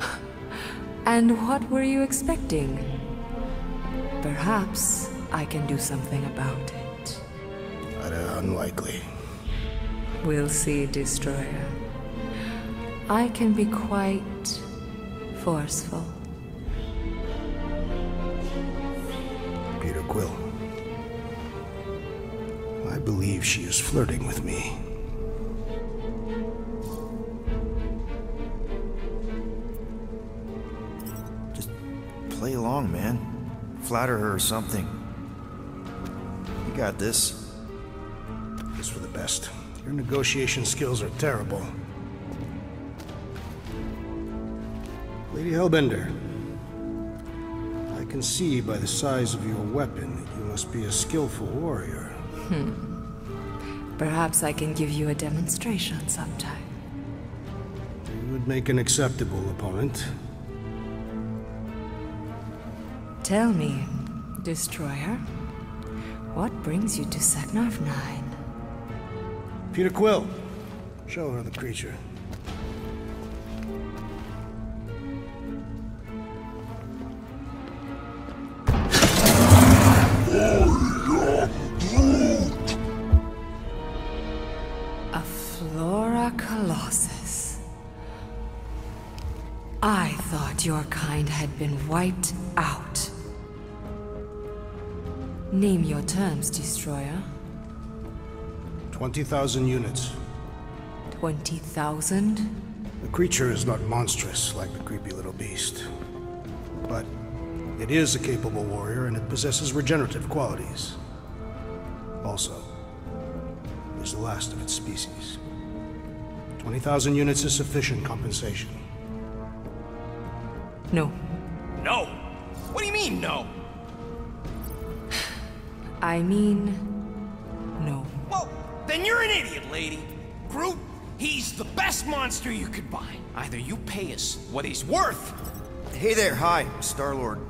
And what were you expecting? Perhaps I can do something about it. But uh, unlikely. We'll see, Destroyer. I can be quite forceful. She is flirting with me. Just play along, man. Flatter her or something. You got this. This for the best. Your negotiation skills are terrible. Lady Hellbender, I can see by the size of your weapon that you must be a skillful warrior. Hmm. Perhaps I can give you a demonstration sometime. You would make an acceptable opponent. Tell me, Destroyer, what brings you to Seknarf 9? Peter Quill, show her the creature. Been wiped out. Name your terms, Destroyer. 20,000 units. 20,000? The creature is not monstrous like the creepy little beast. But it is a capable warrior and it possesses regenerative qualities. Also, is the last of its species. 20,000 units is sufficient compensation. No! I mean, no. Well, then you're an idiot, lady. Groot, he's the best monster you could buy. Either you pay us what he's worth. Hey there, hi, Star-Lord.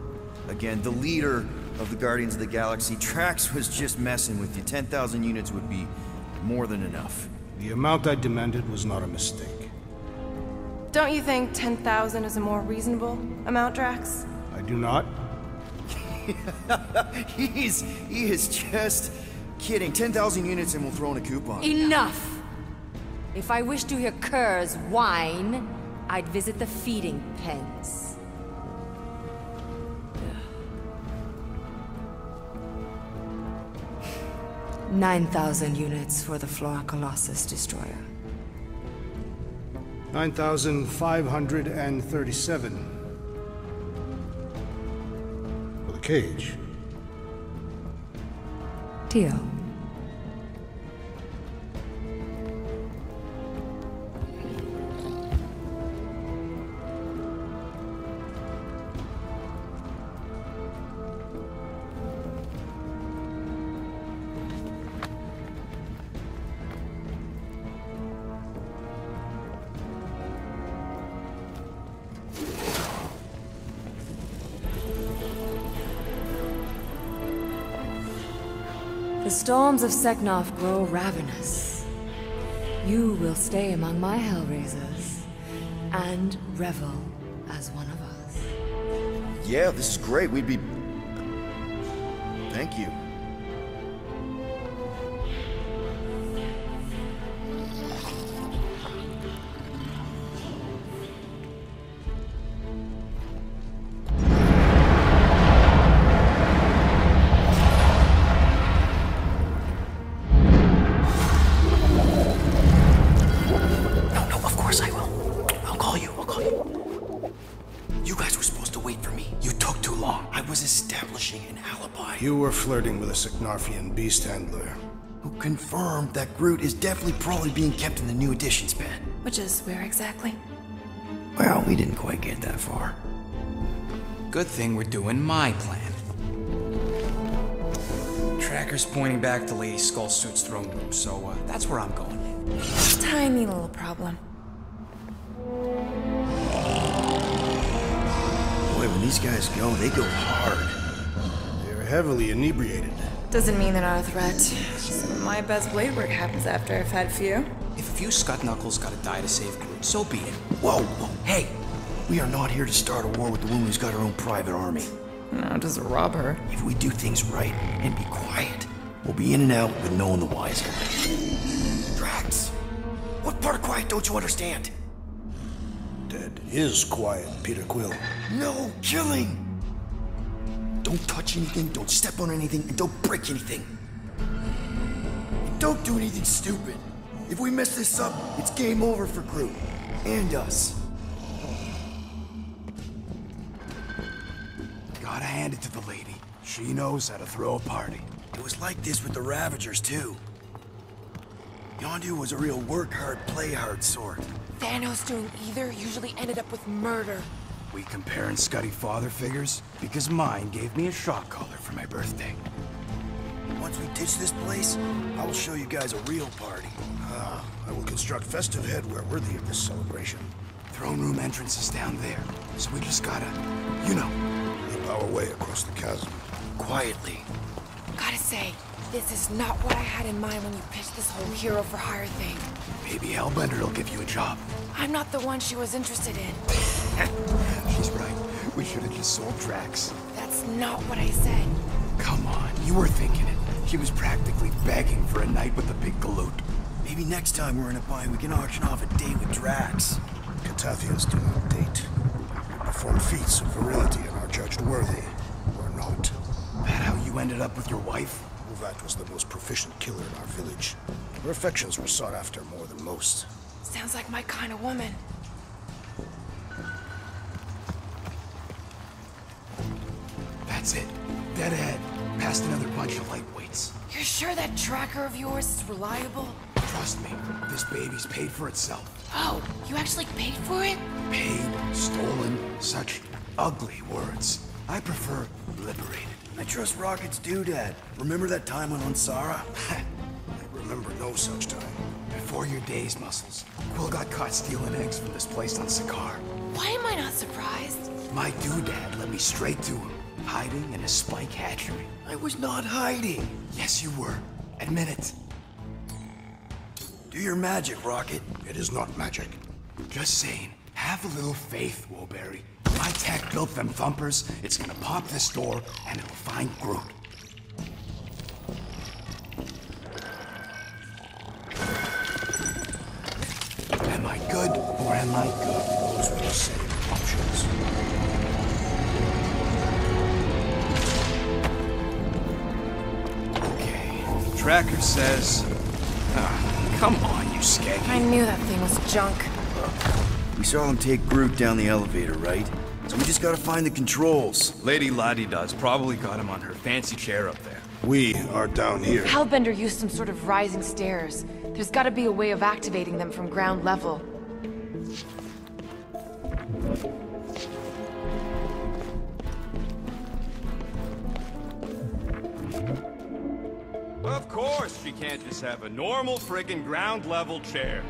Again, the leader of the Guardians of the Galaxy. Drax was just messing with you. 10,000 units would be more than enough. The amount I demanded was not a mistake. Don't you think 10,000 is a more reasonable amount, Drax? I do not. He's he is just kidding. 10,000 units and we'll throw in a coupon. Enough! If I wish to hear curs whine, I'd visit the feeding pens. Nine thousand units for the Flora Colossus destroyer. 9,537. For the cage. Deal. Storms of Seknarf grow ravenous. You will stay among my Hellraisers and revel as one of us. Yeah, this is great. We'd be. Thank you. Flirting with a Seknarfian beast handler. Who confirmed that Groot is definitely probably being kept in the new editions pen. Which is where exactly? Well, we didn't quite get that far. Good thing we're doing my plan. Tracker's pointing back to Lady Skullsuit's throne room, so uh, that's where I'm going. Tiny little problem. Boy, when these guys go, they go hard. They're heavily inebriated. Doesn't mean they're not a threat. Some of my best blade work happens after I've had a few. If a few Scut Knuckles gotta die to save Groot, so be it. Whoa, whoa, hey! We are not here to start a war with the woman who's got her own private army. No, just rob her. If we do things right and be quiet, we'll be in and out with no one the wiser. Drax, what part of quiet don't you understand? Dead is quiet, Peter Quill. No killing! Don't touch anything, don't step on anything, and don't break anything. And don't do anything stupid. If we mess this up, it's game over for crew. And us. Gotta hand it to the lady. She knows how to throw a party. It was like this with the Ravagers, too. Yondu was a real work hard, play hard sort. Thanos doing either usually ended up with murder. We comparing Scuddy father figures? Because mine gave me a shock collar for my birthday. Once we ditch this place, I will show you guys a real party. Ah, I will construct festive headwear worthy of this celebration. Throne room entrance is down there, so we just gotta, you know, leap our way across the chasm. Quietly. Gotta say, this is not what I had in mind when you pitched this whole hero for hire thing. Maybe Hellbender will give you a job. I'm not the one she was interested in. She's right. We should have just sold Drax. That's not what I said. Come on, you were thinking it. She was practically begging for a night with the big galoot. Maybe next time we're in a bind, we can auction off a date with Drax. Catathians do not date. We perform feats of virility and are judged worthy, or not. That how you ended up with your wife? Uvat was the most proficient killer in our village. Her affections were sought after more than most. Sounds like my kind of woman. Dead ahead. Past another bunch of lightweights. You're sure that tracker of yours is reliable? Trust me, this baby's paid for itself. Oh, you actually paid for it? Paid, stolen, such ugly words. I prefer liberated. I trust Rocket's doodad. Remember that time on Ansara? I remember no such time. Before your days, Muscles, Quill got caught stealing eggs from this place on Sakaar. Why am I not surprised? My doodad led me straight to him, hiding in a spike hatchery. I was not hiding. Yes, you were. Admit it. Do your magic, Rocket. It is not magic. Just saying. Have a little faith, Woolberry. My tech built them thumpers. It's gonna pop this door, and it'll find Groot. Am I good, or am I good? Those were the Tracker says... Ah, come on, you skeggy. I knew that thing was junk. We saw them take Groot down the elevator, right? So we just gotta find the controls. Lady Ladi-Da's probably got him on her fancy chair up there. We are down here. Hellbender used some sort of rising stairs. There's gotta be a way of activating them from ground level. Of course she can't just have a normal friggin' ground level chair.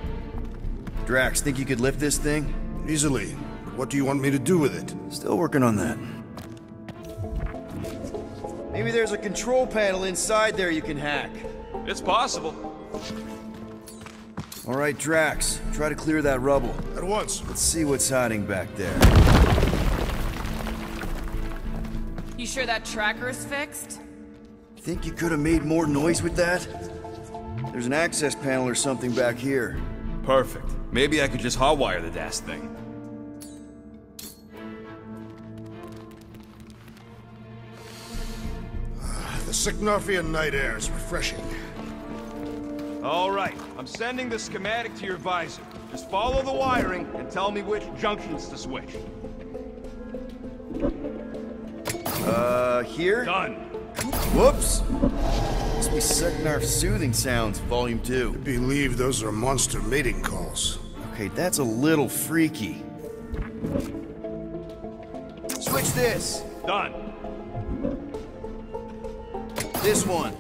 Drax, think you could lift this thing? Easily. But what do you want me to do with it? Still working on that. Maybe there's a control panel inside there you can hack. It's possible. All right, Drax, try to clear that rubble. At once. Let's see what's hiding back there. You sure that tracker is fixed? Think you could have made more noise with that? There's an access panel or something back here. Perfect. Maybe I could just hotwire the dash thing. The Seknarfian night air is refreshing. All right, I'm sending the schematic to your visor. Just follow the wiring and tell me which junctions to switch. Uh, here? Done. Whoops! Must be Seknar Soothing Sounds, Volume 2. I believe those are monster mating calls. Okay, that's a little freaky. Switch this! Done. This one.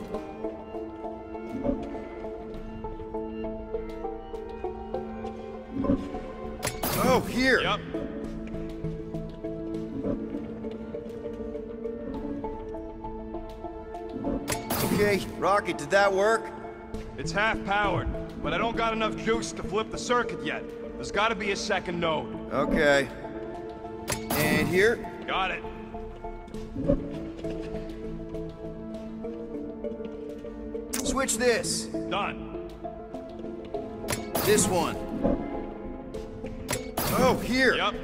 Oh, here! Yep. Okay, Rocket, did that work? It's half powered, but I don't got enough juice to flip the circuit yet. There's gotta be a second node. Okay. And here? Got it. Switch this. Done. This one. Oh, here. Yep.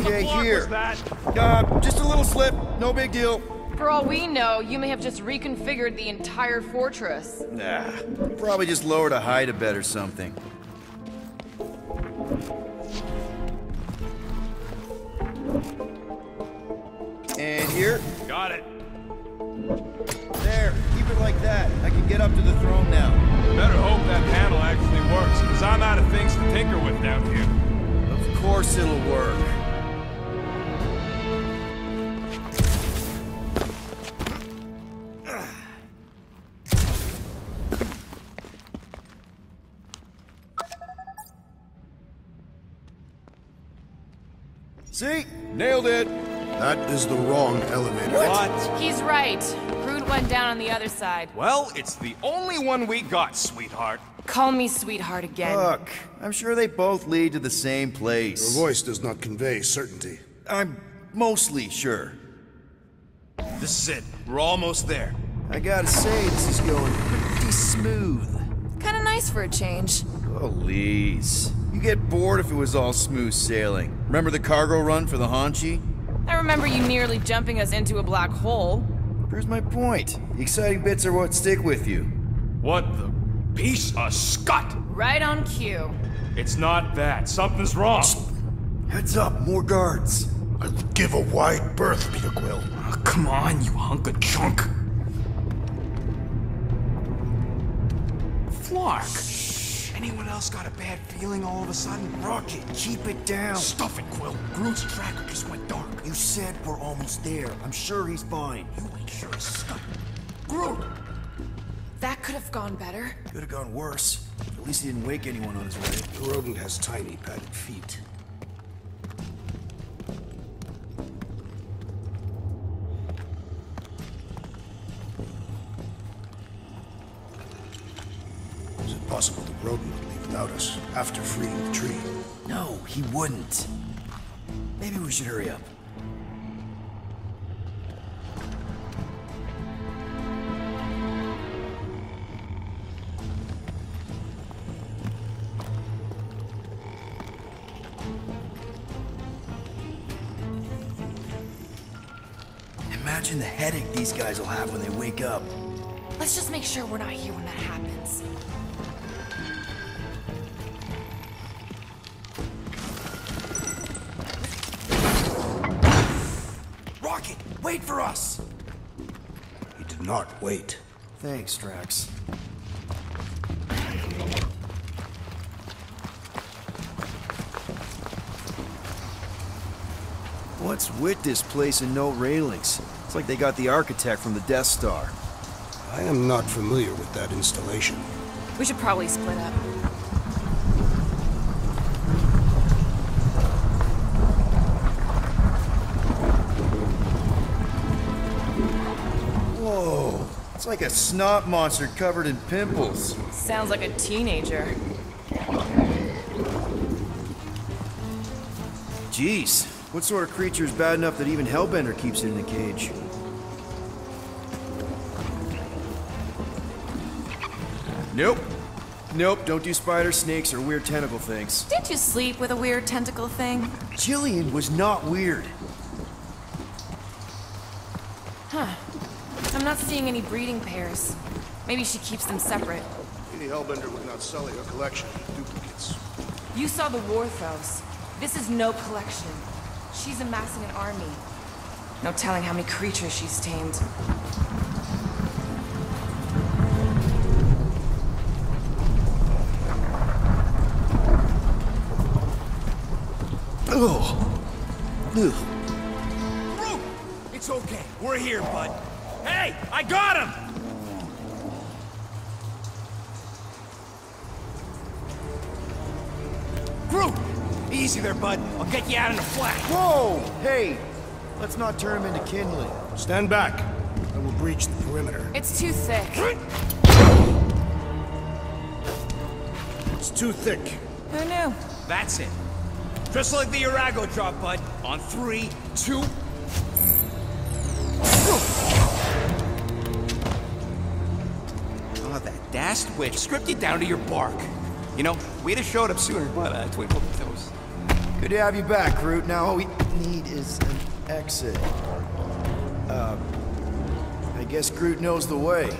Okay, here. Uh, just a little slip. No big deal. For all we know, you may have just reconfigured the entire fortress. Nah. Probably just lowered a hide a bed or something. Right. Brood went down on the other side. Well, it's the only one we got, sweetheart. Call me sweetheart again. Look, I'm sure they both lead to the same place. Your voice does not convey certainty. I'm mostly sure. This is it. We're almost there. I gotta say, this is going pretty smooth. Kinda nice for a change. Please. You get bored if it was all smooth sailing. Remember the cargo run for the Hanchi? I remember you nearly jumping us into a black hole. Here's my point. The exciting bits are what stick with you. What the piece of scut? Right on cue. It's not that. Something's wrong. Heads up, more guards. I would give a wide berth, Peter Quill. Oh, come on, you hunk of junk. Flark. Anyone else got a bad feeling all of a sudden? Rocket, keep it down. Stuff it, Quill. Groot's tracker just went dark. You said we're almost there. I'm sure he's fine. You ain't sure as stuff. Groot! That could have gone better. Could have gone worse. At least he didn't wake anyone on his way. The rodent has tiny padded feet. Possible the rodent would leave without us after freeing the tree? No, he wouldn't. Maybe we should hurry up. Imagine the headache these guys will have when they wake up. Let's just make sure we're not here when that happens. Wait for us! He did not wait. Thanks, Drax. What's with this place and no railings? It's like they got the architect from the Death Star. I am not familiar with that installation. We should probably split up. It's like a snot monster covered in pimples. Sounds like a teenager. Jeez, what sort of creature is bad enough that even Hellbender keeps it in a cage? Nope. Nope, don't do spider snakes or weird tentacle things. Did you sleep with a weird tentacle thing? Jillian was not weird. Huh. I'm not seeing any breeding pairs. Maybe she keeps them separate. Any Hellbender would not sell her collection of duplicates. You saw the Warthos. This is no collection. She's amassing an army. No telling how many creatures she's tamed. Ugh. Ugh. Groot! It's okay. We're here, bud. Hey, I got him! Groot! Easy there, bud. I'll get you out in a flash. Whoa! Hey! Let's not turn him into kindling. Stand back. I will breach the perimeter. It's too thick. It's too thick. Who knew? That's it. Just like the Arago drop, bud. On three, two... that dashed witch stripped you down to your bark. You know, we'd have showed up sooner, but uh, twinkle toes. Good to have you back, Groot. Now all we need is an exit. Uh, I guess Groot knows the way.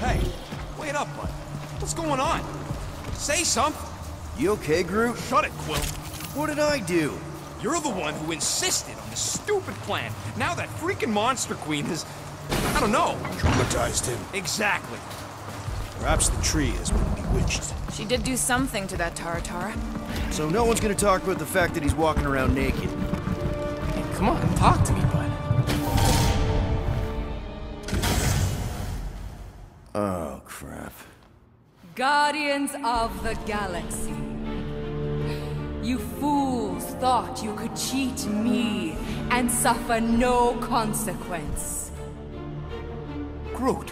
Hey, wait up, bud. What's going on? Say something. You okay, Groot? Shut it, Quill. What did I do? You're the one who insisted on this stupid plan. Now that freaking Monster Queen has... I don't know. Traumatized him. Exactly. Perhaps the tree has been bewitched. She did do something to that Tara Tara. So no one's gonna talk about the fact that he's walking around naked. Hey, come on, talk to me, bud. Oh, crap. Guardians of the Galaxy. You fools thought you could cheat me and suffer no consequence. Groot.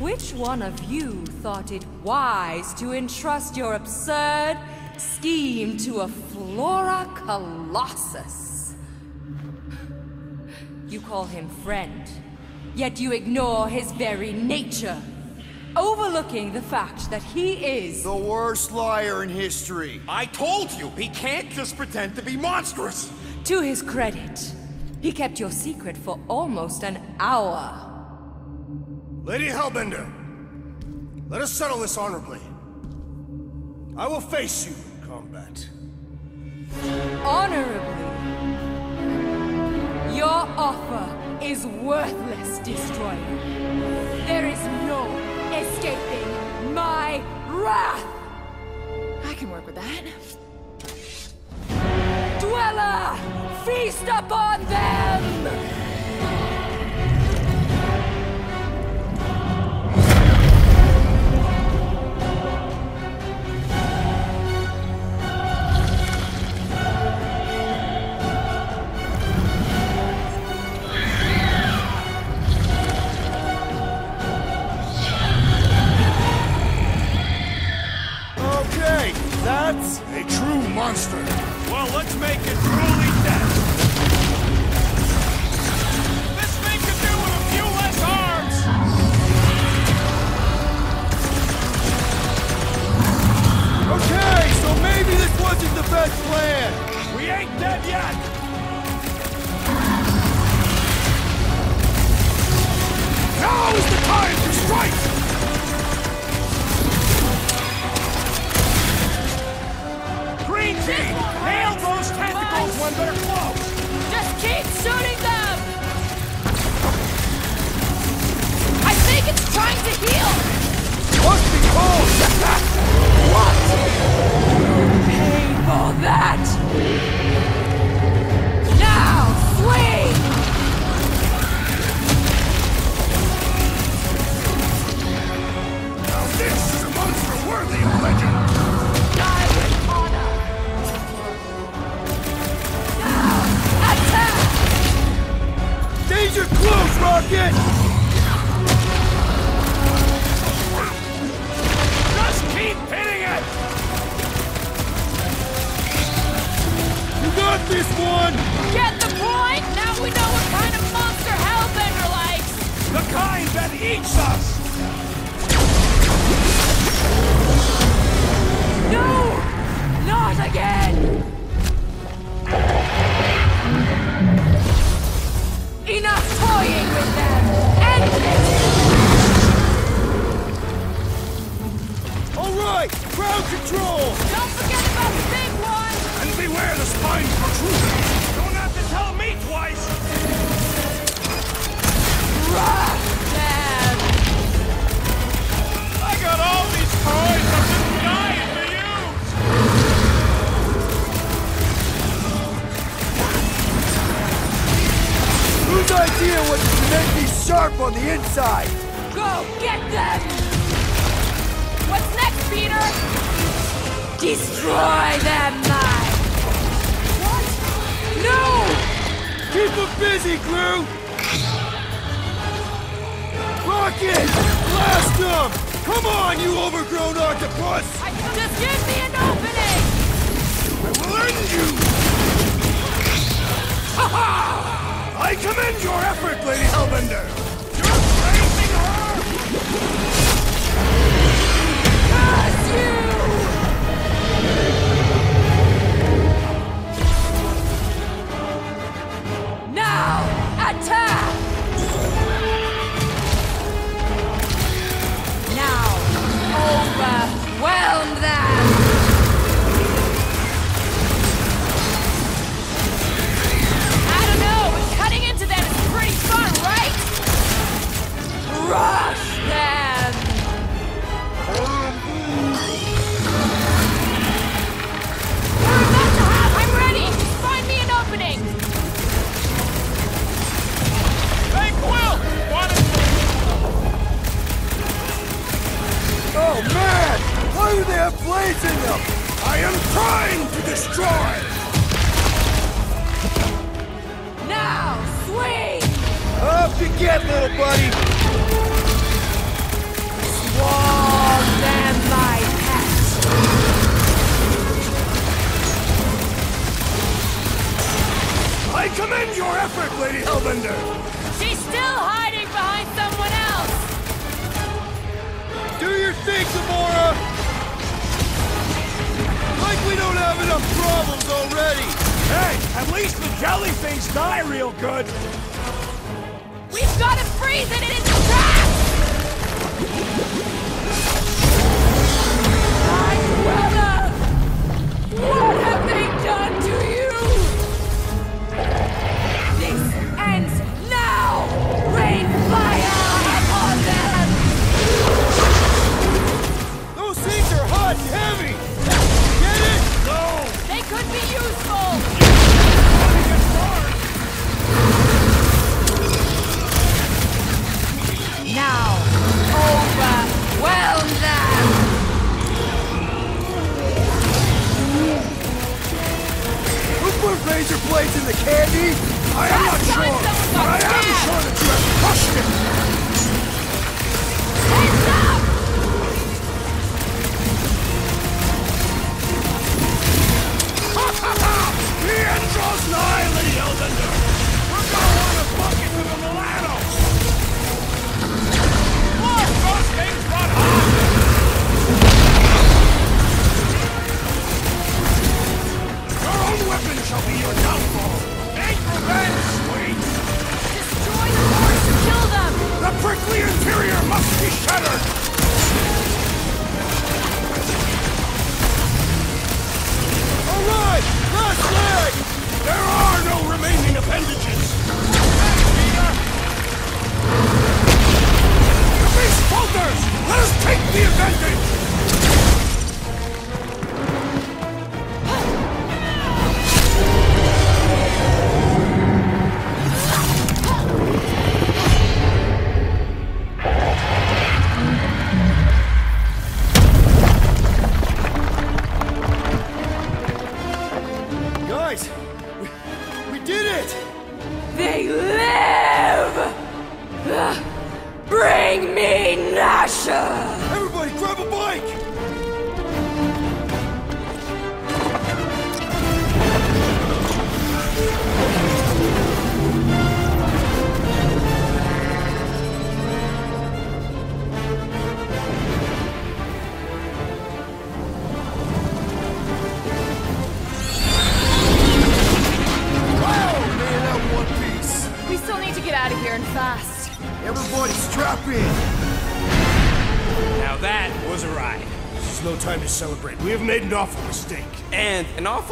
Which one of you thought it wise to entrust your absurd scheme to a Flora Colossus? You call him friend, yet you ignore his very nature, overlooking the fact that he is The worst liar in history. I told you, he can't just pretend to be monstrous. To his credit, he kept your secret for almost an hour. Lady Hellbender, let us settle this honorably. I will face you in combat. Honorably. Your offer is worthless, Destroyer. There is no escaping my wrath! I can work with that. Dweller! Feast upon them! That's A true monster. Well, let's make it truly dead. This thing could do with a few less arms. Okay, so maybe this wasn't the best plan. We ain't dead yet. Now is the time to strike! When they're close. Just keep shooting them! I think it's trying to heal! Must be cold. What? Pay for that! Now, swing! Now this is a monster worthy of legend! Danger close, Rocket! Just keep hitting it. You got this one! Get the point? Now we know what kind of monster Hellbender likes! The kind that eats us. No! Not again! Enough toying with them! End this! Alright! crowd control! Don't forget about the big one! And beware the spine protrusion! Don't have to tell me twice! Rock them! I got all Whose idea was it to make me sharp on the inside? Go, get them! What's next, Peter? Destroy them, mine! What? No! Keep them busy, Crew! Rocket! Blast them! Come on, you overgrown octopus! Just give me an opening! I will end you! Ha ha! I commend your effort, Lady Hellbender! Now, attack! Now, overwhelm them! Run!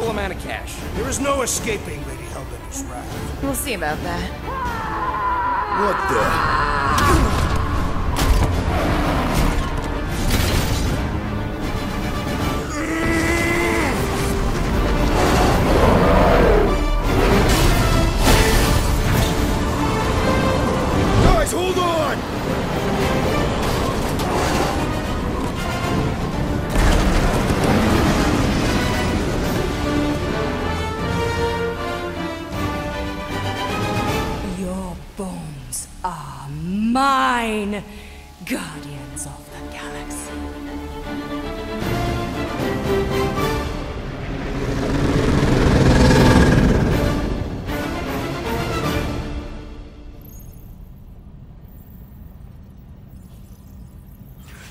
And amount of cash. There is no escaping Lady Hellbender's wrath. We'll see about that. What the? Guys, hold on! Mine, Guardians of the Galaxy.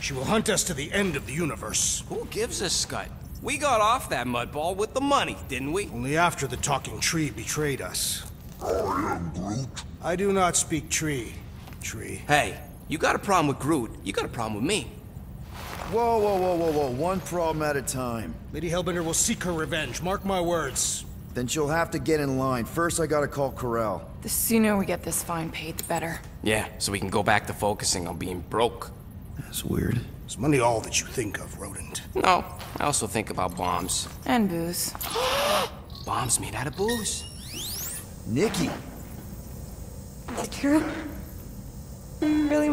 She will hunt us to the end of the universe. Who gives a scut? We got off that mudball with the money, didn't we? Only after the talking tree betrayed us. I am Groot. I do not speak tree. Tree. Hey, you got a problem with Groot, you got a problem with me. Whoa, whoa, whoa, whoa, whoa. One problem at a time. Lady Hellbender will seek her revenge. Mark my words. Then she'll have to get in line. First, I gotta call Ko-Rel. The sooner we get this fine paid, the better. Yeah, so we can go back to focusing on being broke. That's weird. Is money all that you think of, rodent? No, I also think about bombs. And booze. Bombs made out of booze. Nikki, Is it true? Really?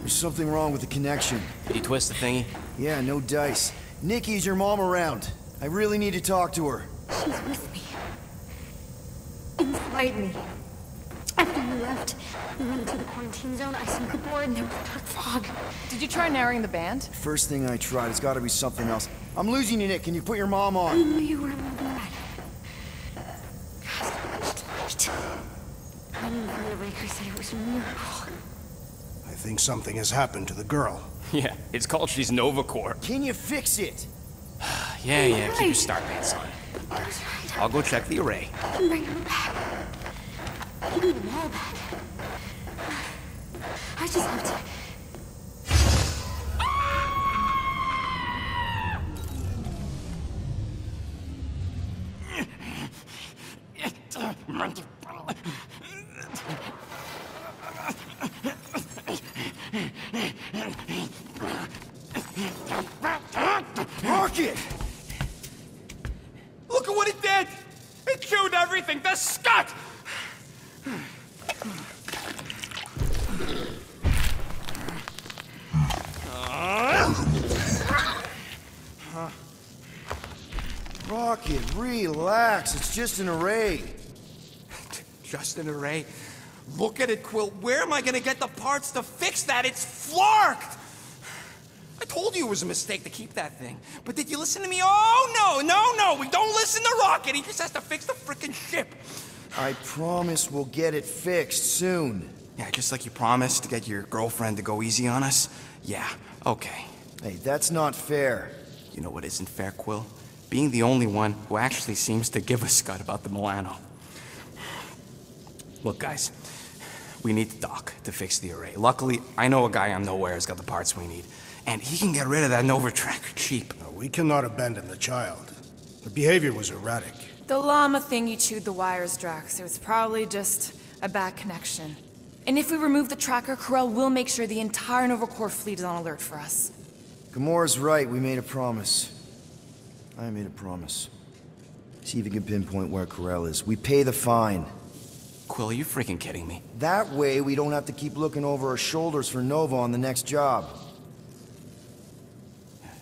there's something wrong with the connection. Did he twist the thingy? Yeah, no dice. Nikki, is your mom around? I really need to talk to her. She's with me. Inside me. After you left, we went into the quarantine zone. I sunk aboard and there was dark fog. Did you try narrowing the band? First thing I tried, it's gotta be something else. I'm losing you, Nick. Can you put your mom on? I on? knew you were moving right. Tonight. I knew the Raker said it was a miracle. I think something has happened to the girl. Yeah, it's called she's Nova Corps. Can you fix it? Yeah, yeah, keep your start pants on. That was right. I'll go check the array. Bring her back. You need them all back. I just have to. Rocket! Look at what it did! It chewed everything! The scut! Rocket, relax. It's just an array. Just an array. Look at it, Quill. Where am I gonna get the parts to fix that? It's flarked! I told you it was a mistake to keep that thing. But did you listen to me? Oh, no, no, no! We don't listen to Rocket! He just has to fix the frickin' ship! I promise we'll get it fixed soon. Yeah, just like you promised to get your girlfriend to go easy on us? Yeah, okay. Hey, that's not fair. You know what isn't fair, Quill? Being the only one who actually seems to give a scut about the Milano. Look, guys, we need the dock to fix the array. Luckily, I know a guy on Nowhere has got the parts we need, and he can get rid of that Nova Tracker cheap. No, we cannot abandon the child. Her behavior was erratic. The llama thing you chewed the wires, Drax. It was probably just a bad connection. And if we remove the tracker, Ko-Rel will make sure the entire Nova Corps fleet is on alert for us. Gamora's right. We made a promise. I made a promise. See if you can pinpoint where Ko-Rel is. We pay the fine. Quill, are you freaking kidding me? That way, we don't have to keep looking over our shoulders for Nova on the next job.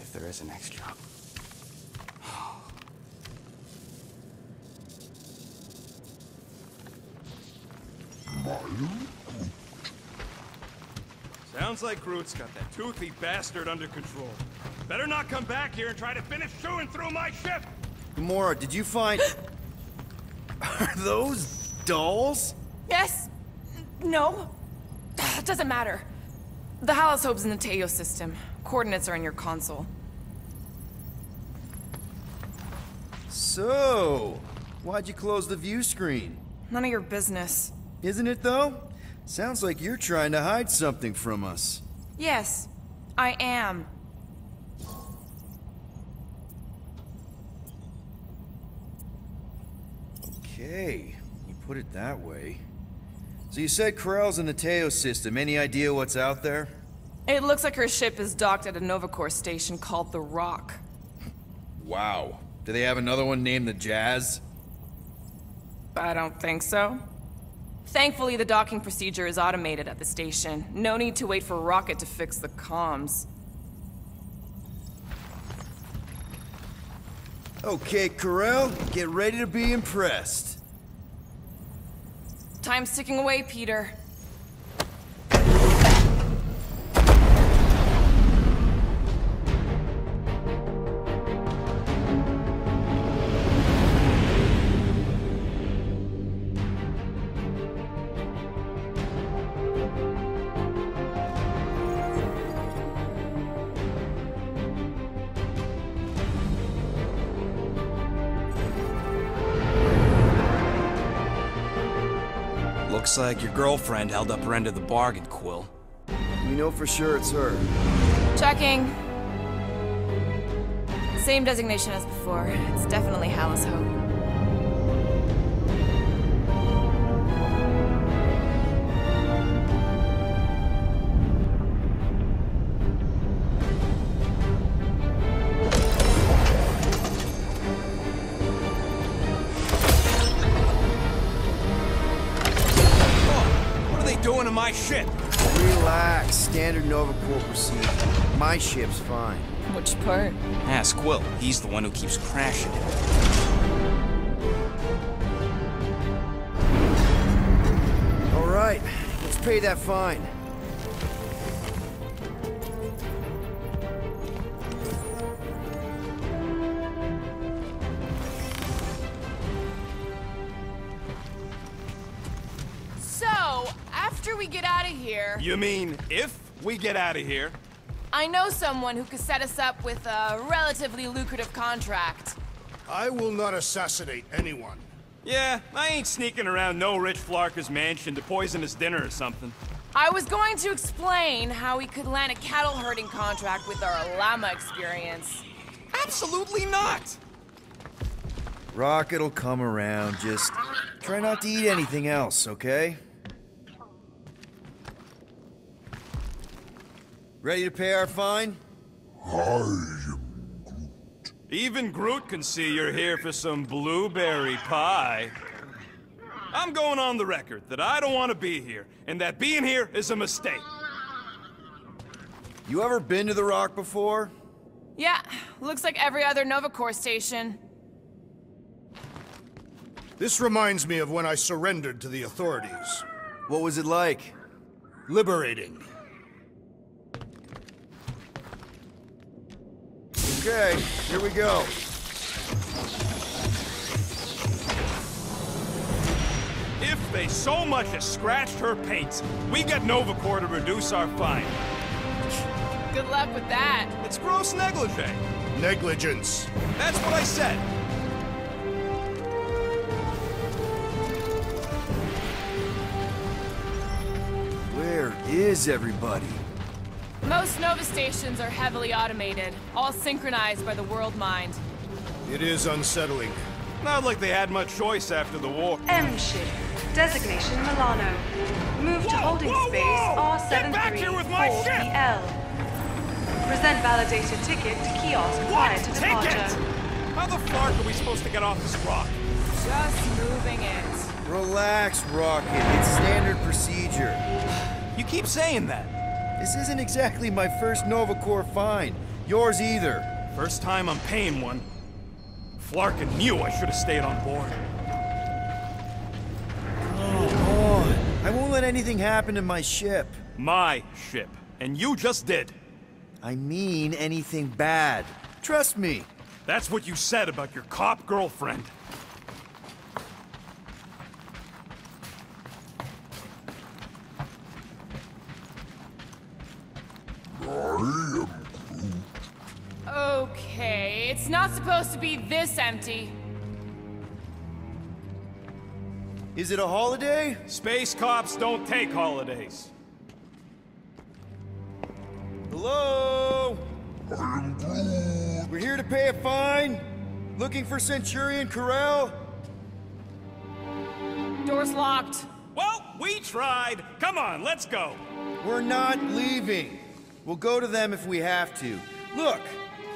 If there is a next job. Sounds like Groot's got that toothy bastard under control. Better not come back here and try to finish chewing through my ship! Gamora, did you find... Are those dolls? Yes. No. It doesn't matter. The Halisobe's in the Teo system. Coordinates are in your console. So, why'd you close the view screen? None of your business. Isn't it, though? Sounds like you're trying to hide something from us. Yes, I am. Okay put it that way. So you said Ko-Rel's in the Teo system. Any idea what's out there? It looks like her ship is docked at a Nova Corps station called the Rock. Wow. Do they have another one named the Jazz? I don't think so. Thankfully, the docking procedure is automated at the station. No need to wait for Rocket to fix the comms. Okay, Ko-Rel, get ready to be impressed. Time's ticking away, Peter. Girlfriend held up her end of the bargain, Quill. We know for sure it's her. Checking. Same designation as before. It's definitely Hallis Hope. Ship? Relax. Standard Nova Corps procedure. My ship's fine. Which part? Ask Quill. He's the one who keeps crashing it. All right, let's pay that fine. Mean if we get out of here? I know someone who could set us up with a relatively lucrative contract. I will not assassinate anyone. Yeah, I ain't sneaking around no rich Flarker's mansion to poison his dinner or something. I was going to explain how we could land a cattle herding contract with our llama experience. Absolutely not! Rocket'll come around. Just try not to eat anything else, okay? Ready to pay our fine? Hi Groot. Even Groot can see you're here for some blueberry pie. I'm going on the record that I don't want to be here, and that being here is a mistake. You ever been to the Rock before? Yeah, looks like every other Nova Corps station. This reminds me of when I surrendered to the authorities. What was it like? Liberating. Okay, here we go. If they so much as scratched her paints, we get Nova Corps to reduce our fine. Good luck with that. It's gross negligence. Negligence. That's what I said. Where is everybody? Most Nova stations are heavily automated, all synchronized by the World Mind. It is unsettling. Not like they had much choice after the war. M ship. Designation Milano. Move to holding space R73 Present validated ticket to kiosk prior to departure. How the fuck are we supposed to get off this rock? Just moving it. Relax, Rocket. It's standard procedure. You keep saying that. This isn't exactly my first Nova Corps find. Yours either. First time I'm paying one. Flarkin knew I should have stayed on board. Come on. I won't let anything happen to my ship. My ship. And you just did. I mean anything bad. Trust me. That's what you said about your cop girlfriend. Okay, it's not supposed to be this empty. Is it a holiday? Space cops don't take holidays. Hello? We're here to pay a fine. Looking for Centurion Ko-Rel? Door's locked. Well, we tried. Come on, let's go. We're not leaving. We'll go to them if we have to. Look,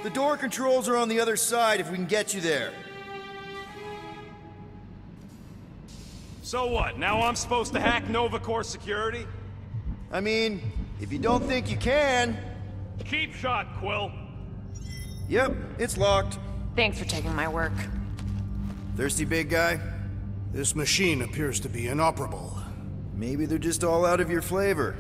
the door controls are on the other side if we can get you there. So what? Now I'm supposed to hack Nova Corps security? I mean, if you don't think you can... Cheap shot, Quill. Yep, it's locked. Thanks for taking my work. Thirsty big guy? This machine appears to be inoperable. Maybe they're just all out of your flavor.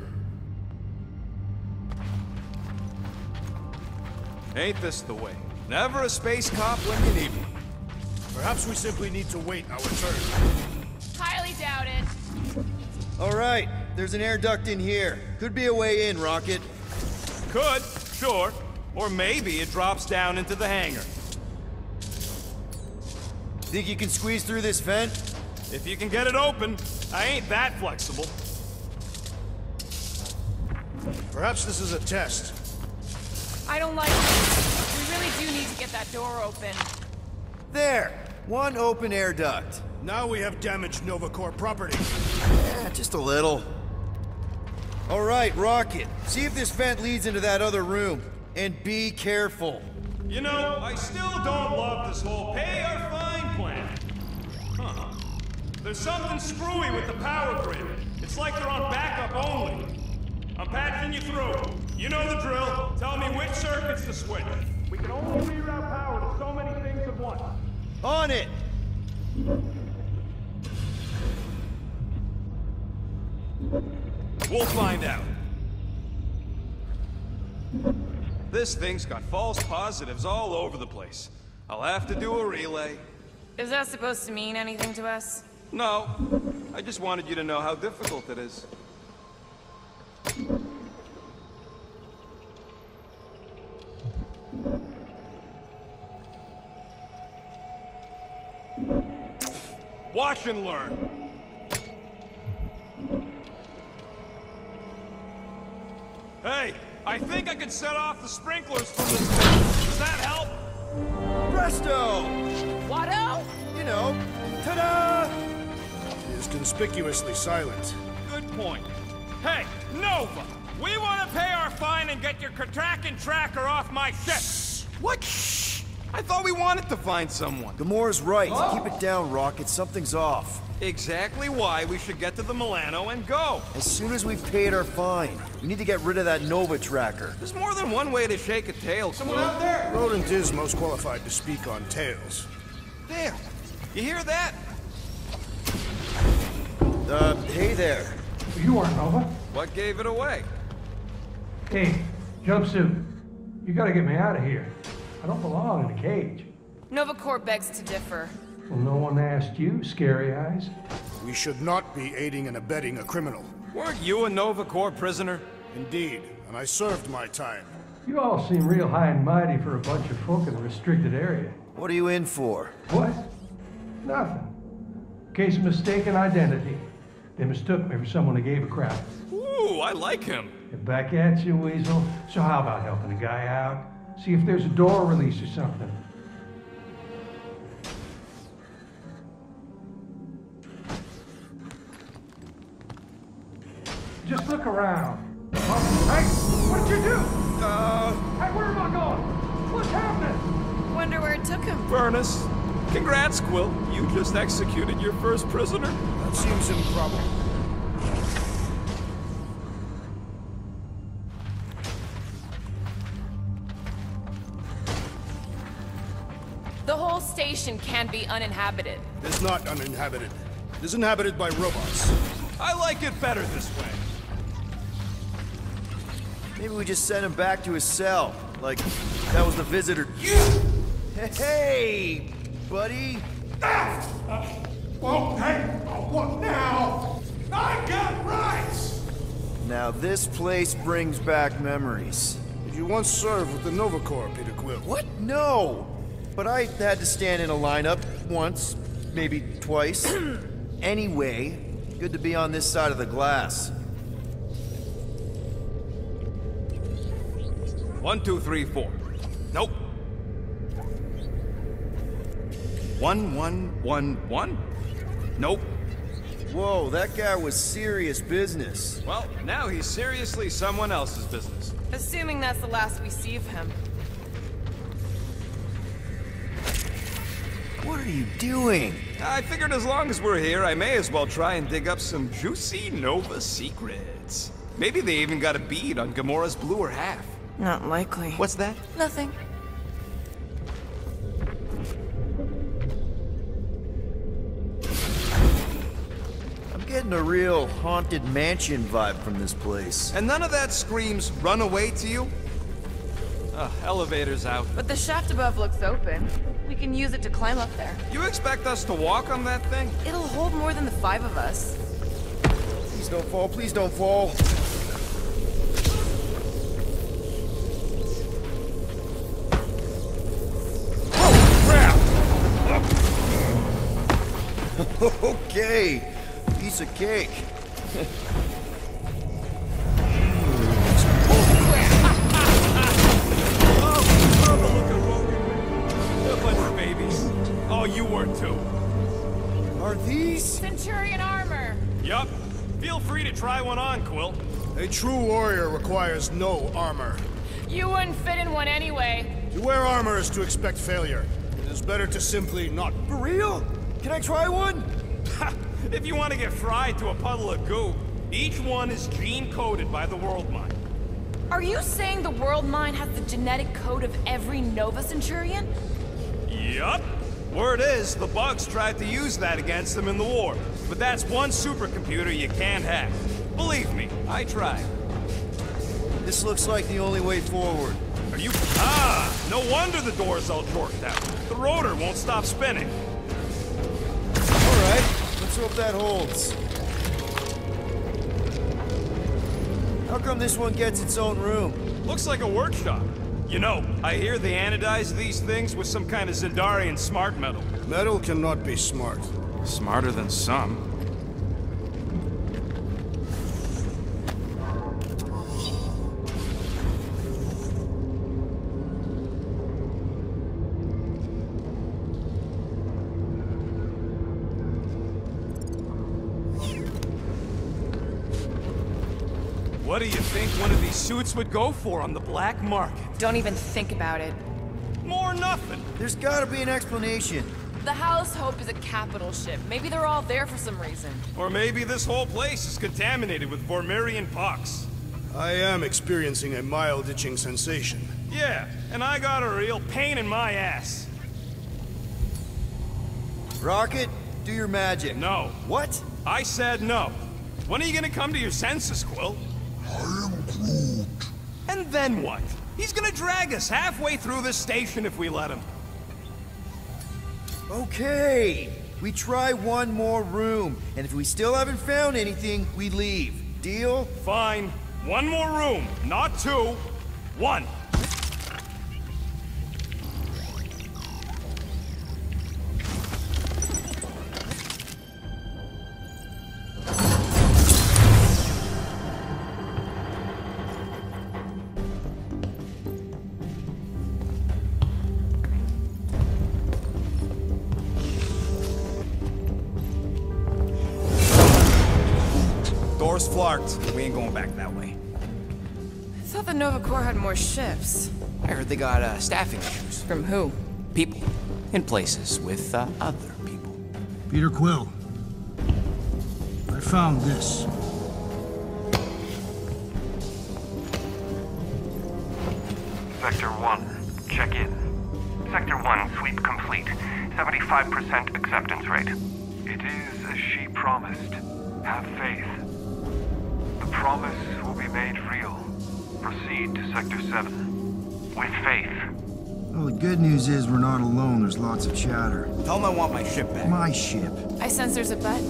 Ain't this the way? Never a space cop when you need one. Perhaps we simply need to wait our turn. Highly doubt it. All right, there's an air duct in here. Could be a way in, Rocket. Could, sure. Or maybe it drops down into the hangar. Think you can squeeze through this vent? If you can get it open, I ain't that flexible. Perhaps this is a test. I don't like it. We really do need to get that door open. There! One open air duct. Now we have damaged Nova Corps property. Yeah, just a little. All right, Rocket. See if this vent leads into that other room. And be careful. You know, I still don't love this whole pay or fine plan. Huh. There's something screwy with the power grid. It's like they're on backup only. I'm patching you through. You know the drill. Tell me which circuits to switch. We can only reroute power to so many things at once. On it! We'll find out. This thing's got false positives all over the place. I'll have to do a relay. Is that supposed to mean anything to us? No, I just wanted you to know how difficult it is. Watch and learn. Hey, I think I could set off the sprinklers from this thing. Does that help? Presto! Watto? You know, ta-da! It is conspicuously silent. Good point. Hey, Nova! We want to pay our fine and get your Kraken tracker off my ship! What? Shh! I thought we wanted to find someone. Gamora's right. Keep it down, Rocket. Something's off. Exactly why we should get to the Milano and go. As soon as we've paid our fine, we need to get rid of that Nova tracker. There's more than one way to shake a tail. Someone out there? Rodent is most qualified to speak on tails. There. You hear that? Uh, hey there. You aren't Nova. What gave it away? Hey, jumpsuit. You gotta get me out of here. I don't belong in a cage. Nova Corps begs to differ. Well, no one asked you, Scary Eyes. We should not be aiding and abetting a criminal. Weren't you a Nova Corps prisoner? Indeed, and I served my time. You all seem real high and mighty for a bunch of folk in a restricted area. What are you in for? What? Nothing. Case of mistaken identity. They mistook me for someone who gave a crap. Ooh, I like him. Get back at you, Weasel. So how about helping a guy out? See if there's a door release or something. Just look around. Hey, what'd you do? Uh... Hey, where am I going? What's happening? Wonder where it took him. Furnace. Congrats, Quill. You just executed your first prisoner. That seems improbable. The whole station can be uninhabited. It is not uninhabited. It is inhabited by robots. I like it better this way. Maybe we just send him back to his cell. Like, that was the visitor. Hey, buddy! Ah! Oh, hey! Oh, what now? I got rights! Now this place brings back memories. Did you once serve with the Nova Corps, Peter Quill? What? No! But I had to stand in a lineup once, maybe twice. anyway, good to be on this side of the glass. One, two, three, four. Nope. One, one, one, one. Nope. Whoa, that guy was serious business. Well, now he's seriously someone else's business. Assuming that's the last we see of him. What are you doing? I figured as long as we're here, I may as well try and dig up some juicy Nova secrets. Maybe they even got a bead on Gamora's bluer half. Not likely. What's that? Nothing. I'm getting a real haunted mansion vibe from this place. And none of that screams run away to you? Ugh, elevator's out. But the shaft above looks open. We can use it to climb up there. You expect us to walk on that thing? It'll hold more than the five of us. Please don't fall, please don't fall. Oh, okay, piece of cake. Oh, you were too. Are these? Centurion armor. Yup. Feel free to try one on, Quill. A true warrior requires no armor. You wouldn't fit in one anyway. To wear armor is to expect failure. It is better to simply not. For real? Can I try one? if you want to get fried to a puddle of goo, each one is gene-coded by the World Mind. Are you saying the World Mind has the genetic code of every Nova Centurion? Yup. Word is, the bugs tried to use that against them in the war. But that's one supercomputer you can't hack. Believe me, I tried. This looks like the only way forward. Are you... Ah! No wonder the door's all jorked out. The rotor won't stop spinning. Alright, let's hope that holds. How come this one gets its own room? Looks like a workshop. You know, I hear they anodize these things with some kind of Xandarian smart metal. Metal cannot be smart. Smarter than some. Suits would go for on the black market? Don't even think about it. More nothing. There's gotta be an explanation. The House Hope is a capital ship. Maybe they're all there for some reason. Or maybe this whole place is contaminated with Vormirian pox. I am experiencing a mild itching sensation. Yeah, and I got a real pain in my ass. Rocket, do your magic. No. What? I said no. When are you gonna come to your senses, Quill? I am Groot. And then what? He's gonna drag us halfway through the station if we let him. Okay. We try one more room, and if we still haven't found anything, we leave. Deal? Fine. One more room, not two. One. More ships. I heard they got uh, staffing issues. From who? People. In places with uh, other people. Peter Quill. I found this. Sector 1, check in. Sector 1, sweep complete. 75% acceptance rate. It is as she promised. Have faith. The promise will be made real. Proceed to Sector 7. With faith. Well, the good news is we're not alone. There's lots of chatter. Tell them I want my ship back. My ship. I sense there's a but.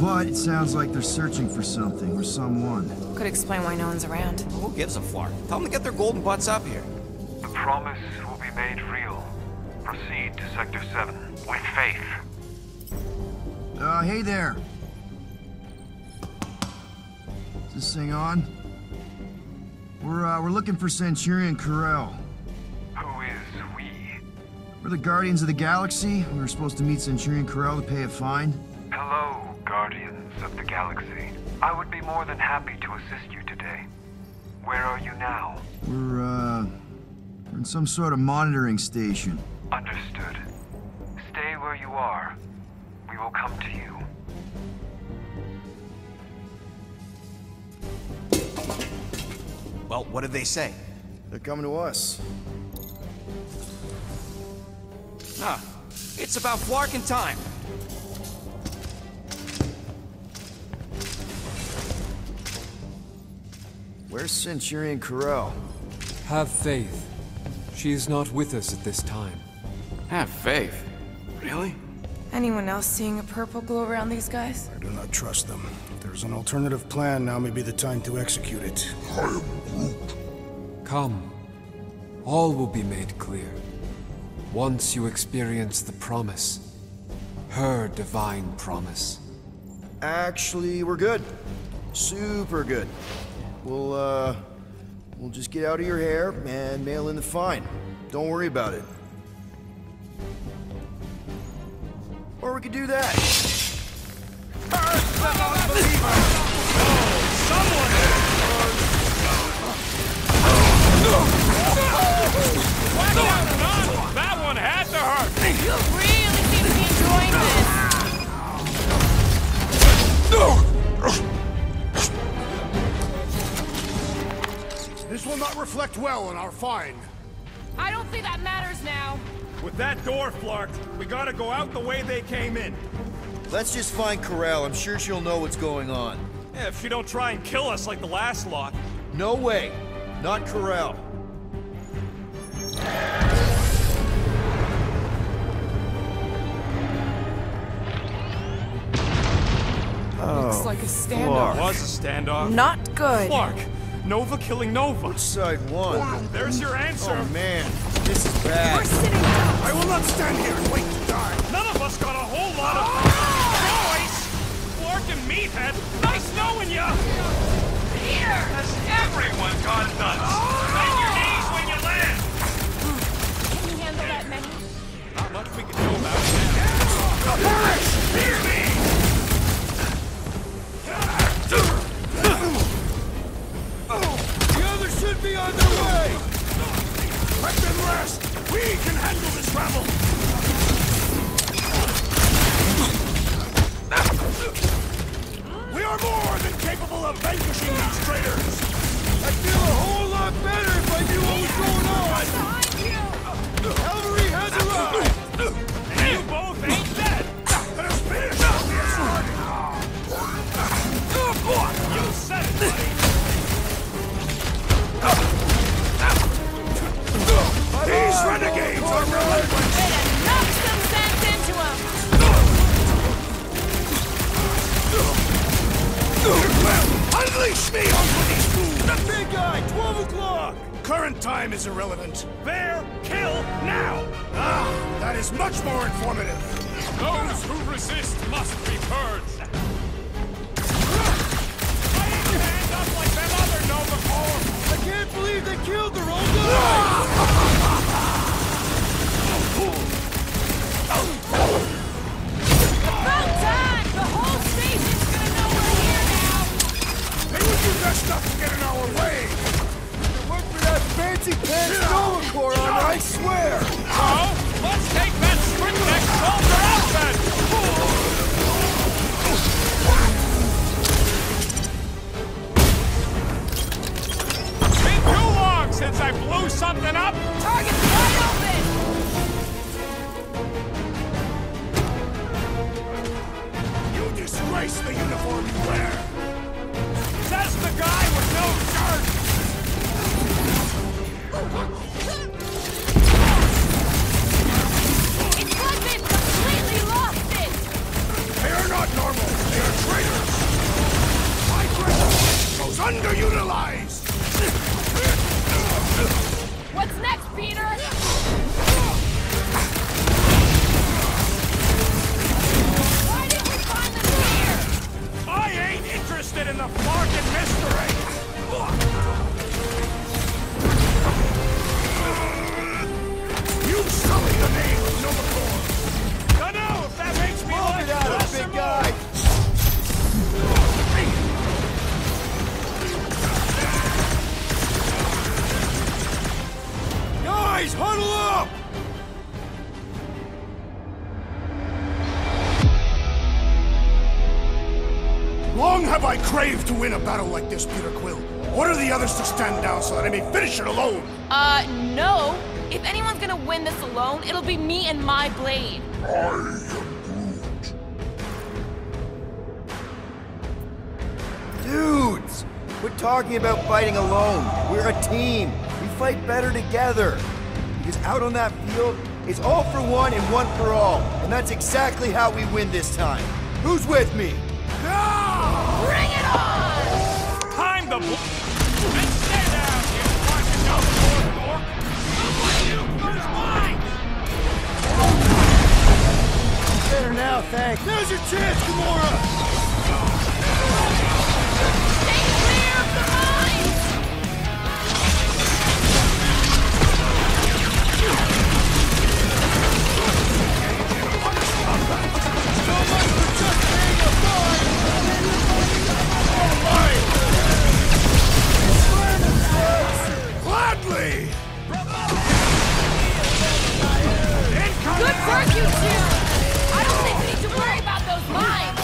But it sounds like they're searching for something or someone. Could explain why no one's around. Who gives a flark? Tell them to get their golden butts up here. The promise will be made real. Proceed to Sector 7. With faith. Uh, hey there. Is this thing on? We're, uh, we're looking for Centurion Ko-Rel. Who is we? We're the Guardians of the Galaxy. We were supposed to meet Centurion Ko-Rel to pay a fine. Hello, Guardians. Of the Galaxy. I would be more than happy to assist you today. Where are you now? We're, uh, we're in some sort of monitoring station. Understood. Stay where you are. We will come to you. Well, what did they say? They're coming to us. Ah, it's about Flarkin time. Where's Centurion Ko-Rel? Have faith. She is not with us at this time. Have faith? Really? Anyone else seeing a purple glow around these guys? I do not trust them. If there's an alternative plan, now may be the time to execute it. Come. All will be made clear. Once you experience the promise. Her divine promise. Actually, we're good. Super good. We'll, uh... We'll just get out of your hair and mail in the fine. Don't worry about it. Or we could do that. This. This will not reflect well on our fine. I don't think that matters now. With that door flarked, we gotta go out the way they came in. Let's just find Ko-Rel. I'm sure she'll know what's going on. Yeah, if she don't try and kill us like the last lot. No way. Not Ko-Rel. Looks oh, like a standoff. Was a standoff. Not good. Flark, Nova killing Nova. Which side won? There's your answer. Oh man, this is bad. We're sitting down. I will not stand here and wait Nice knowing ya. Here! Has everyone gone nuts? Oh! Bend your knees when you land. Can you handle that many? Not much we can do about it now. Hear me! The others should be on their way! Let them rest! We can handle this rabble! We are more than capable of vanquishing these traitors! I feel a whole lot better if I knew what was going on! Behind you! The Cavalry has arrived! You both ain't dead. Let us finish what we have started! You said it, buddy. These renegades are relentless! Unleash me onto these fools! The big guy, 12 o'clock! Current time is irrelevant. Bear, kill, now! Ah, that is much more informative. Those who resist must be purged. I ain't stand up like them other Nova Corps. I can't believe they killed their own guy! Would do best to get in our way! It worked for that fancy pants Nova Corps on I swear! Oh, let's take that sprint neck soldier out then! Been too long since I blew something up! Target's wide open! You disgrace the uniform you wear! Says the guy with no shirt! They've completely lost it! They are not normal! They are traitors! My grip goes underutilized! What's next, Peter? interested in the Flarkin mystery! You summoned the name of Nova Corps! I know, if that makes me Hold like it out big guy! Guys, huddle up! Guy! I craved to win a battle like this, Peter Quill. Order the others to stand down so that I may finish it alone. Uh, no. If anyone's gonna win this alone, it'll be me and my blade. I am Groot. Dudes! Quit talking about fighting alone. We're a team. We fight better together. Because out on that field, it's all for one and one for all. And that's exactly how we win this time. Who's with me? Now, thanks. Now's your chance, Gamora! Stay clear of the mines! Gladly! Good work, you two! Worry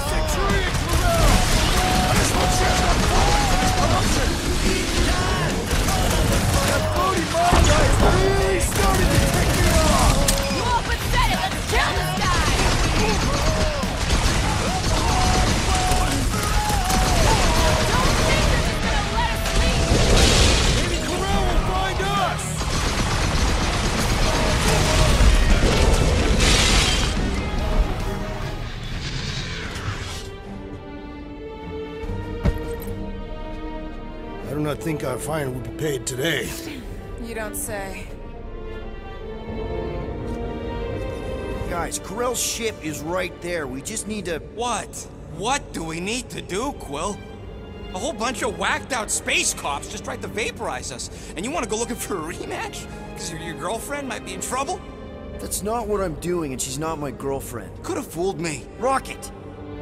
wanted to see think our fine will be paid today. You don't say. Guys, Ko-Rel's ship is right there. We just need to... What? What do we need to do, Quill? A whole bunch of whacked out space cops just tried to vaporize us, and you want to go looking for a rematch? Because your, your girlfriend might be in trouble? That's not what I'm doing, and she's not my girlfriend. Could have fooled me. Rocket!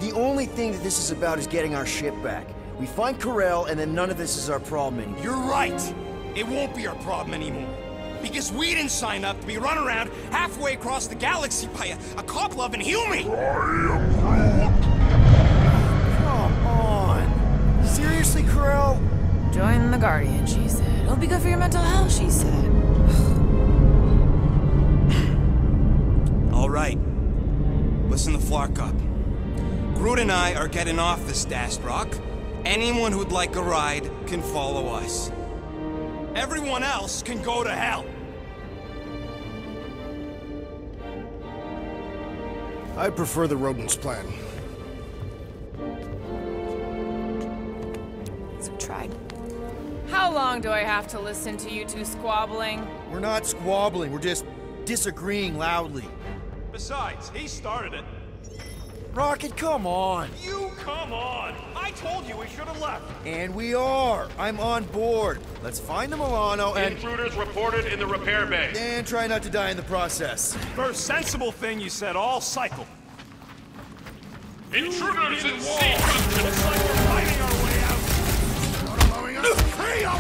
The only thing that this is about is getting our ship back. We find Ko-Rel, and then none of this is our problem anymore. You're right. It won't be our problem anymore. Because we didn't sign up to be run around halfway across the galaxy by a, a cop-loving human. Come on! Seriously, Ko-Rel? Join the Guardian, she said. It'll be good for your mental health, she said. All right. Listen to Flark up. Groot and I are getting off this Dast Rock. Anyone who'd like a ride can follow us. Everyone else can go to hell. I prefer the rodent's plan. So tried. How long do I have to listen to you two squabbling? We're not squabbling, we're just disagreeing loudly. Besides, he started it. Rocket, come on! You come on! I told you we should have left. And we are! I'm on board. Let's find the Milano and... Intruders reported in the repair bay. And try not to die in the process. First sensible thing you said all cycle. Intruders in Looks like we're fighting our way out. allowing us to pay our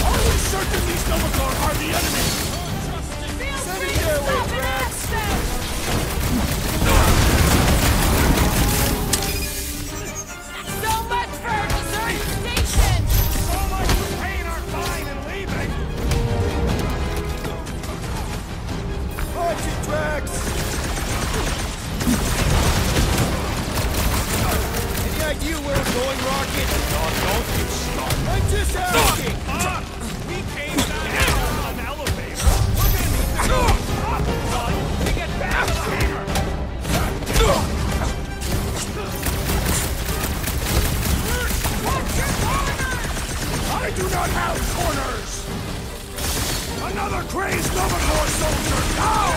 Are we certain these Novagar are the enemy? Send it their way, We're going rocket. No, don't you stop! I'm just asking. Ah. Up. We came back down an elevator. We're gonna need to go up, son, to get back here. I do not have corners! Another crazed Nova Corps soldier! Now!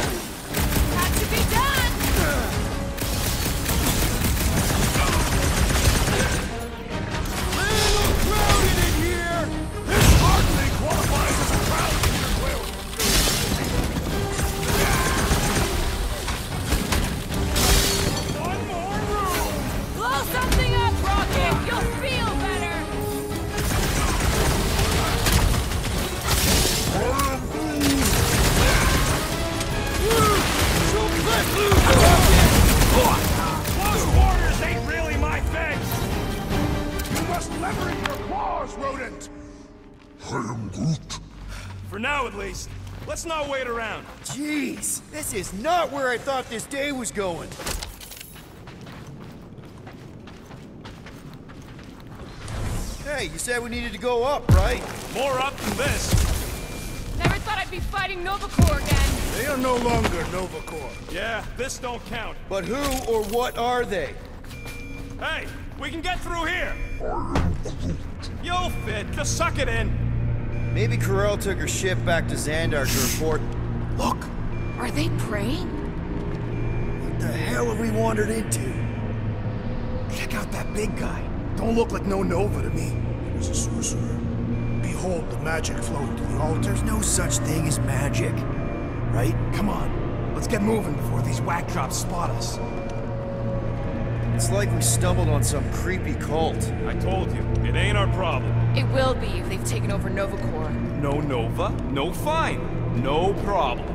Now, at least. Let's not wait around. Jeez, this is not where I thought this day was going. Hey, you said we needed to go up, right? More up than this. Never thought I'd be fighting Nova Corps again. They are no longer Nova Corps. Yeah, this don't count. But who or what are they? Hey, we can get through here. You'll fit. Just suck it in. Maybe Ko-Rel took her ship back to Xandar to report. Look! Are they praying? What the hell have we wandered into? Check out that big guy. Don't look like no Nova to me. He was a sorcerer. Behold the magic flowing to the altar. There's no such thing as magic. Right? Come on. Let's get moving before these whack drops spot us. It's like we stumbled on some creepy cult. I told you, it ain't our problem. It will be if they've taken over Nova Corps. No Nova, no fine. No problem.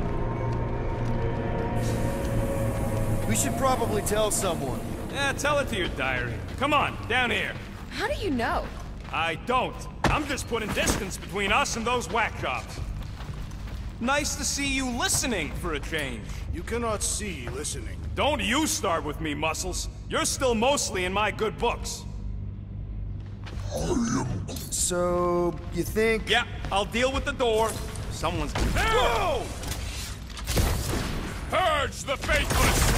We should probably tell someone. Yeah, tell it to your diary. Come on, down here. How do you know? I don't. I'm just putting distance between us and those whack jobs. Nice to see you listening for a change. You cannot see listening. Don't you start with me, Muscles. You're still mostly in my good books. So, you think... Yeah, I'll deal with the door. Someone's... Whoa! Purge the faithless!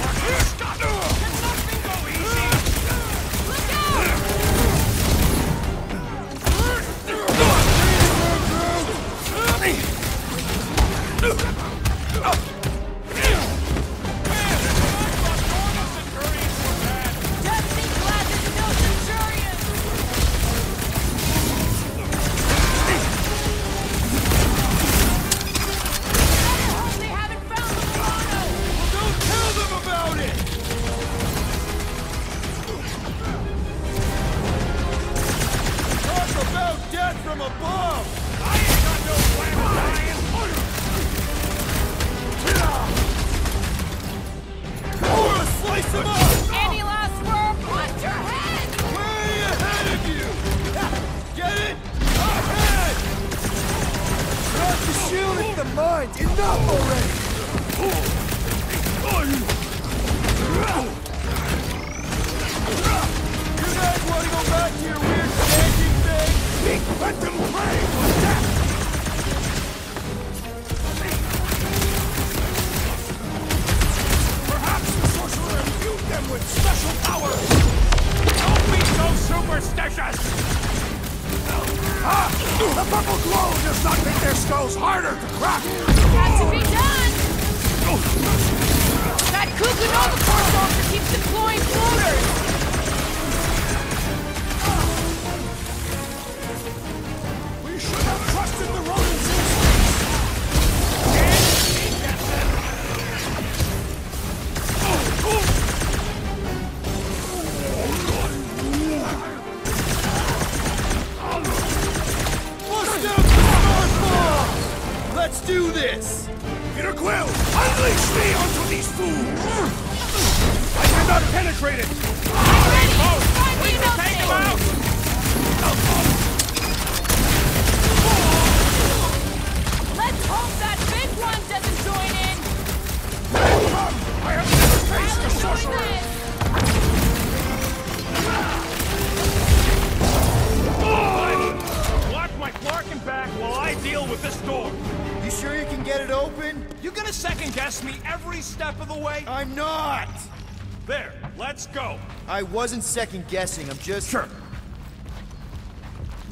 I wasn't second guessing, I'm just... Sure.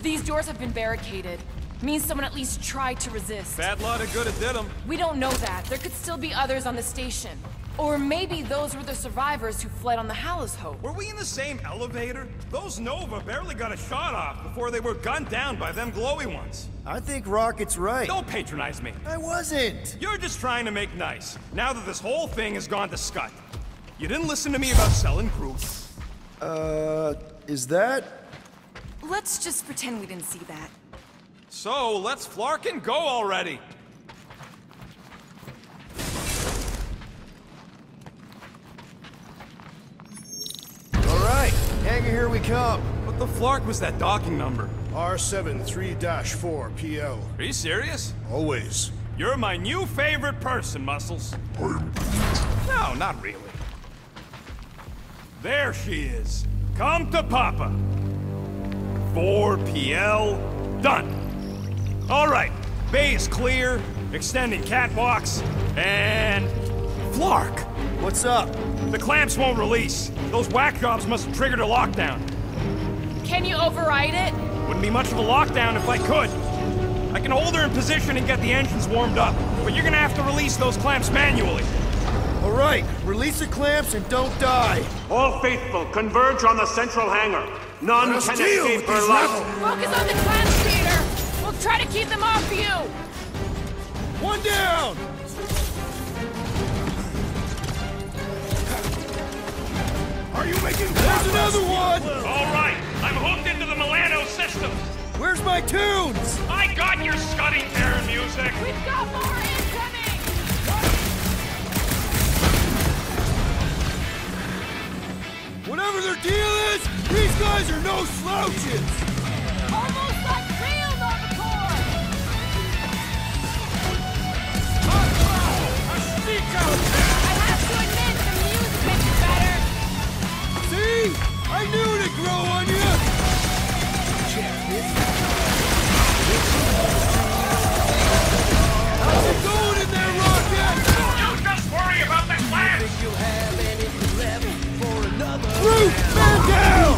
These doors have been barricaded. means someone at least tried to resist. Bad lot of good it did them. We don't know that. There could still be others on the station. Or maybe those were the survivors who fled on the Hallows Hope. Were we in the same elevator? Those Nova barely got a shot off before they were gunned down by them glowy ones. I think Rocket's right. Don't patronize me. I wasn't. You're just trying to make nice. Now that this whole thing has gone to scut. You didn't listen to me about selling crew. Uh, is that? Let's just pretend we didn't see that. So, let's flark and go already. All right, hangar, here we come. What the flark was that docking number? R73-4 PL. Are you serious? Always. You're my new favorite person, Muscles. No, not really. There she is. Come to Papa. 4 PL, done. All right, bay is clear, extending catwalks, and... Flark! What's up? The clamps won't release. Those whack jobs must have triggered a lockdown. Can you override it? Wouldn't be much of a lockdown if I could. I can hold her in position and get the engines warmed up, but you're gonna have to release those clamps manually. All right, release the clamps and don't die. All faithful, converge on the central hangar. None Let's can escape with her these light. Focus on the clamps, Peter! We'll try to keep them off you! One down! Are you making There's another one! All right, I'm hooked into the Milano system. Where's my tunes? I got your Scuddy Terror music. We've got more Whatever their deal is, these guys are no slouches! Almost like real Nova Corps! I have to admit, the music makes it better. See? I knew it'd grow on you! Root, man down!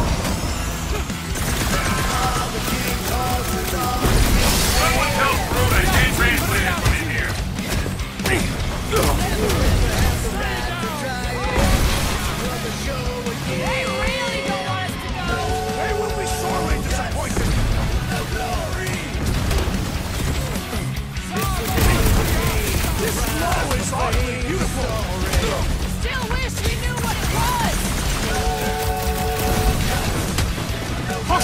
Someone I can't. They really don't want us to go! They will be sorely disappointed. This utterly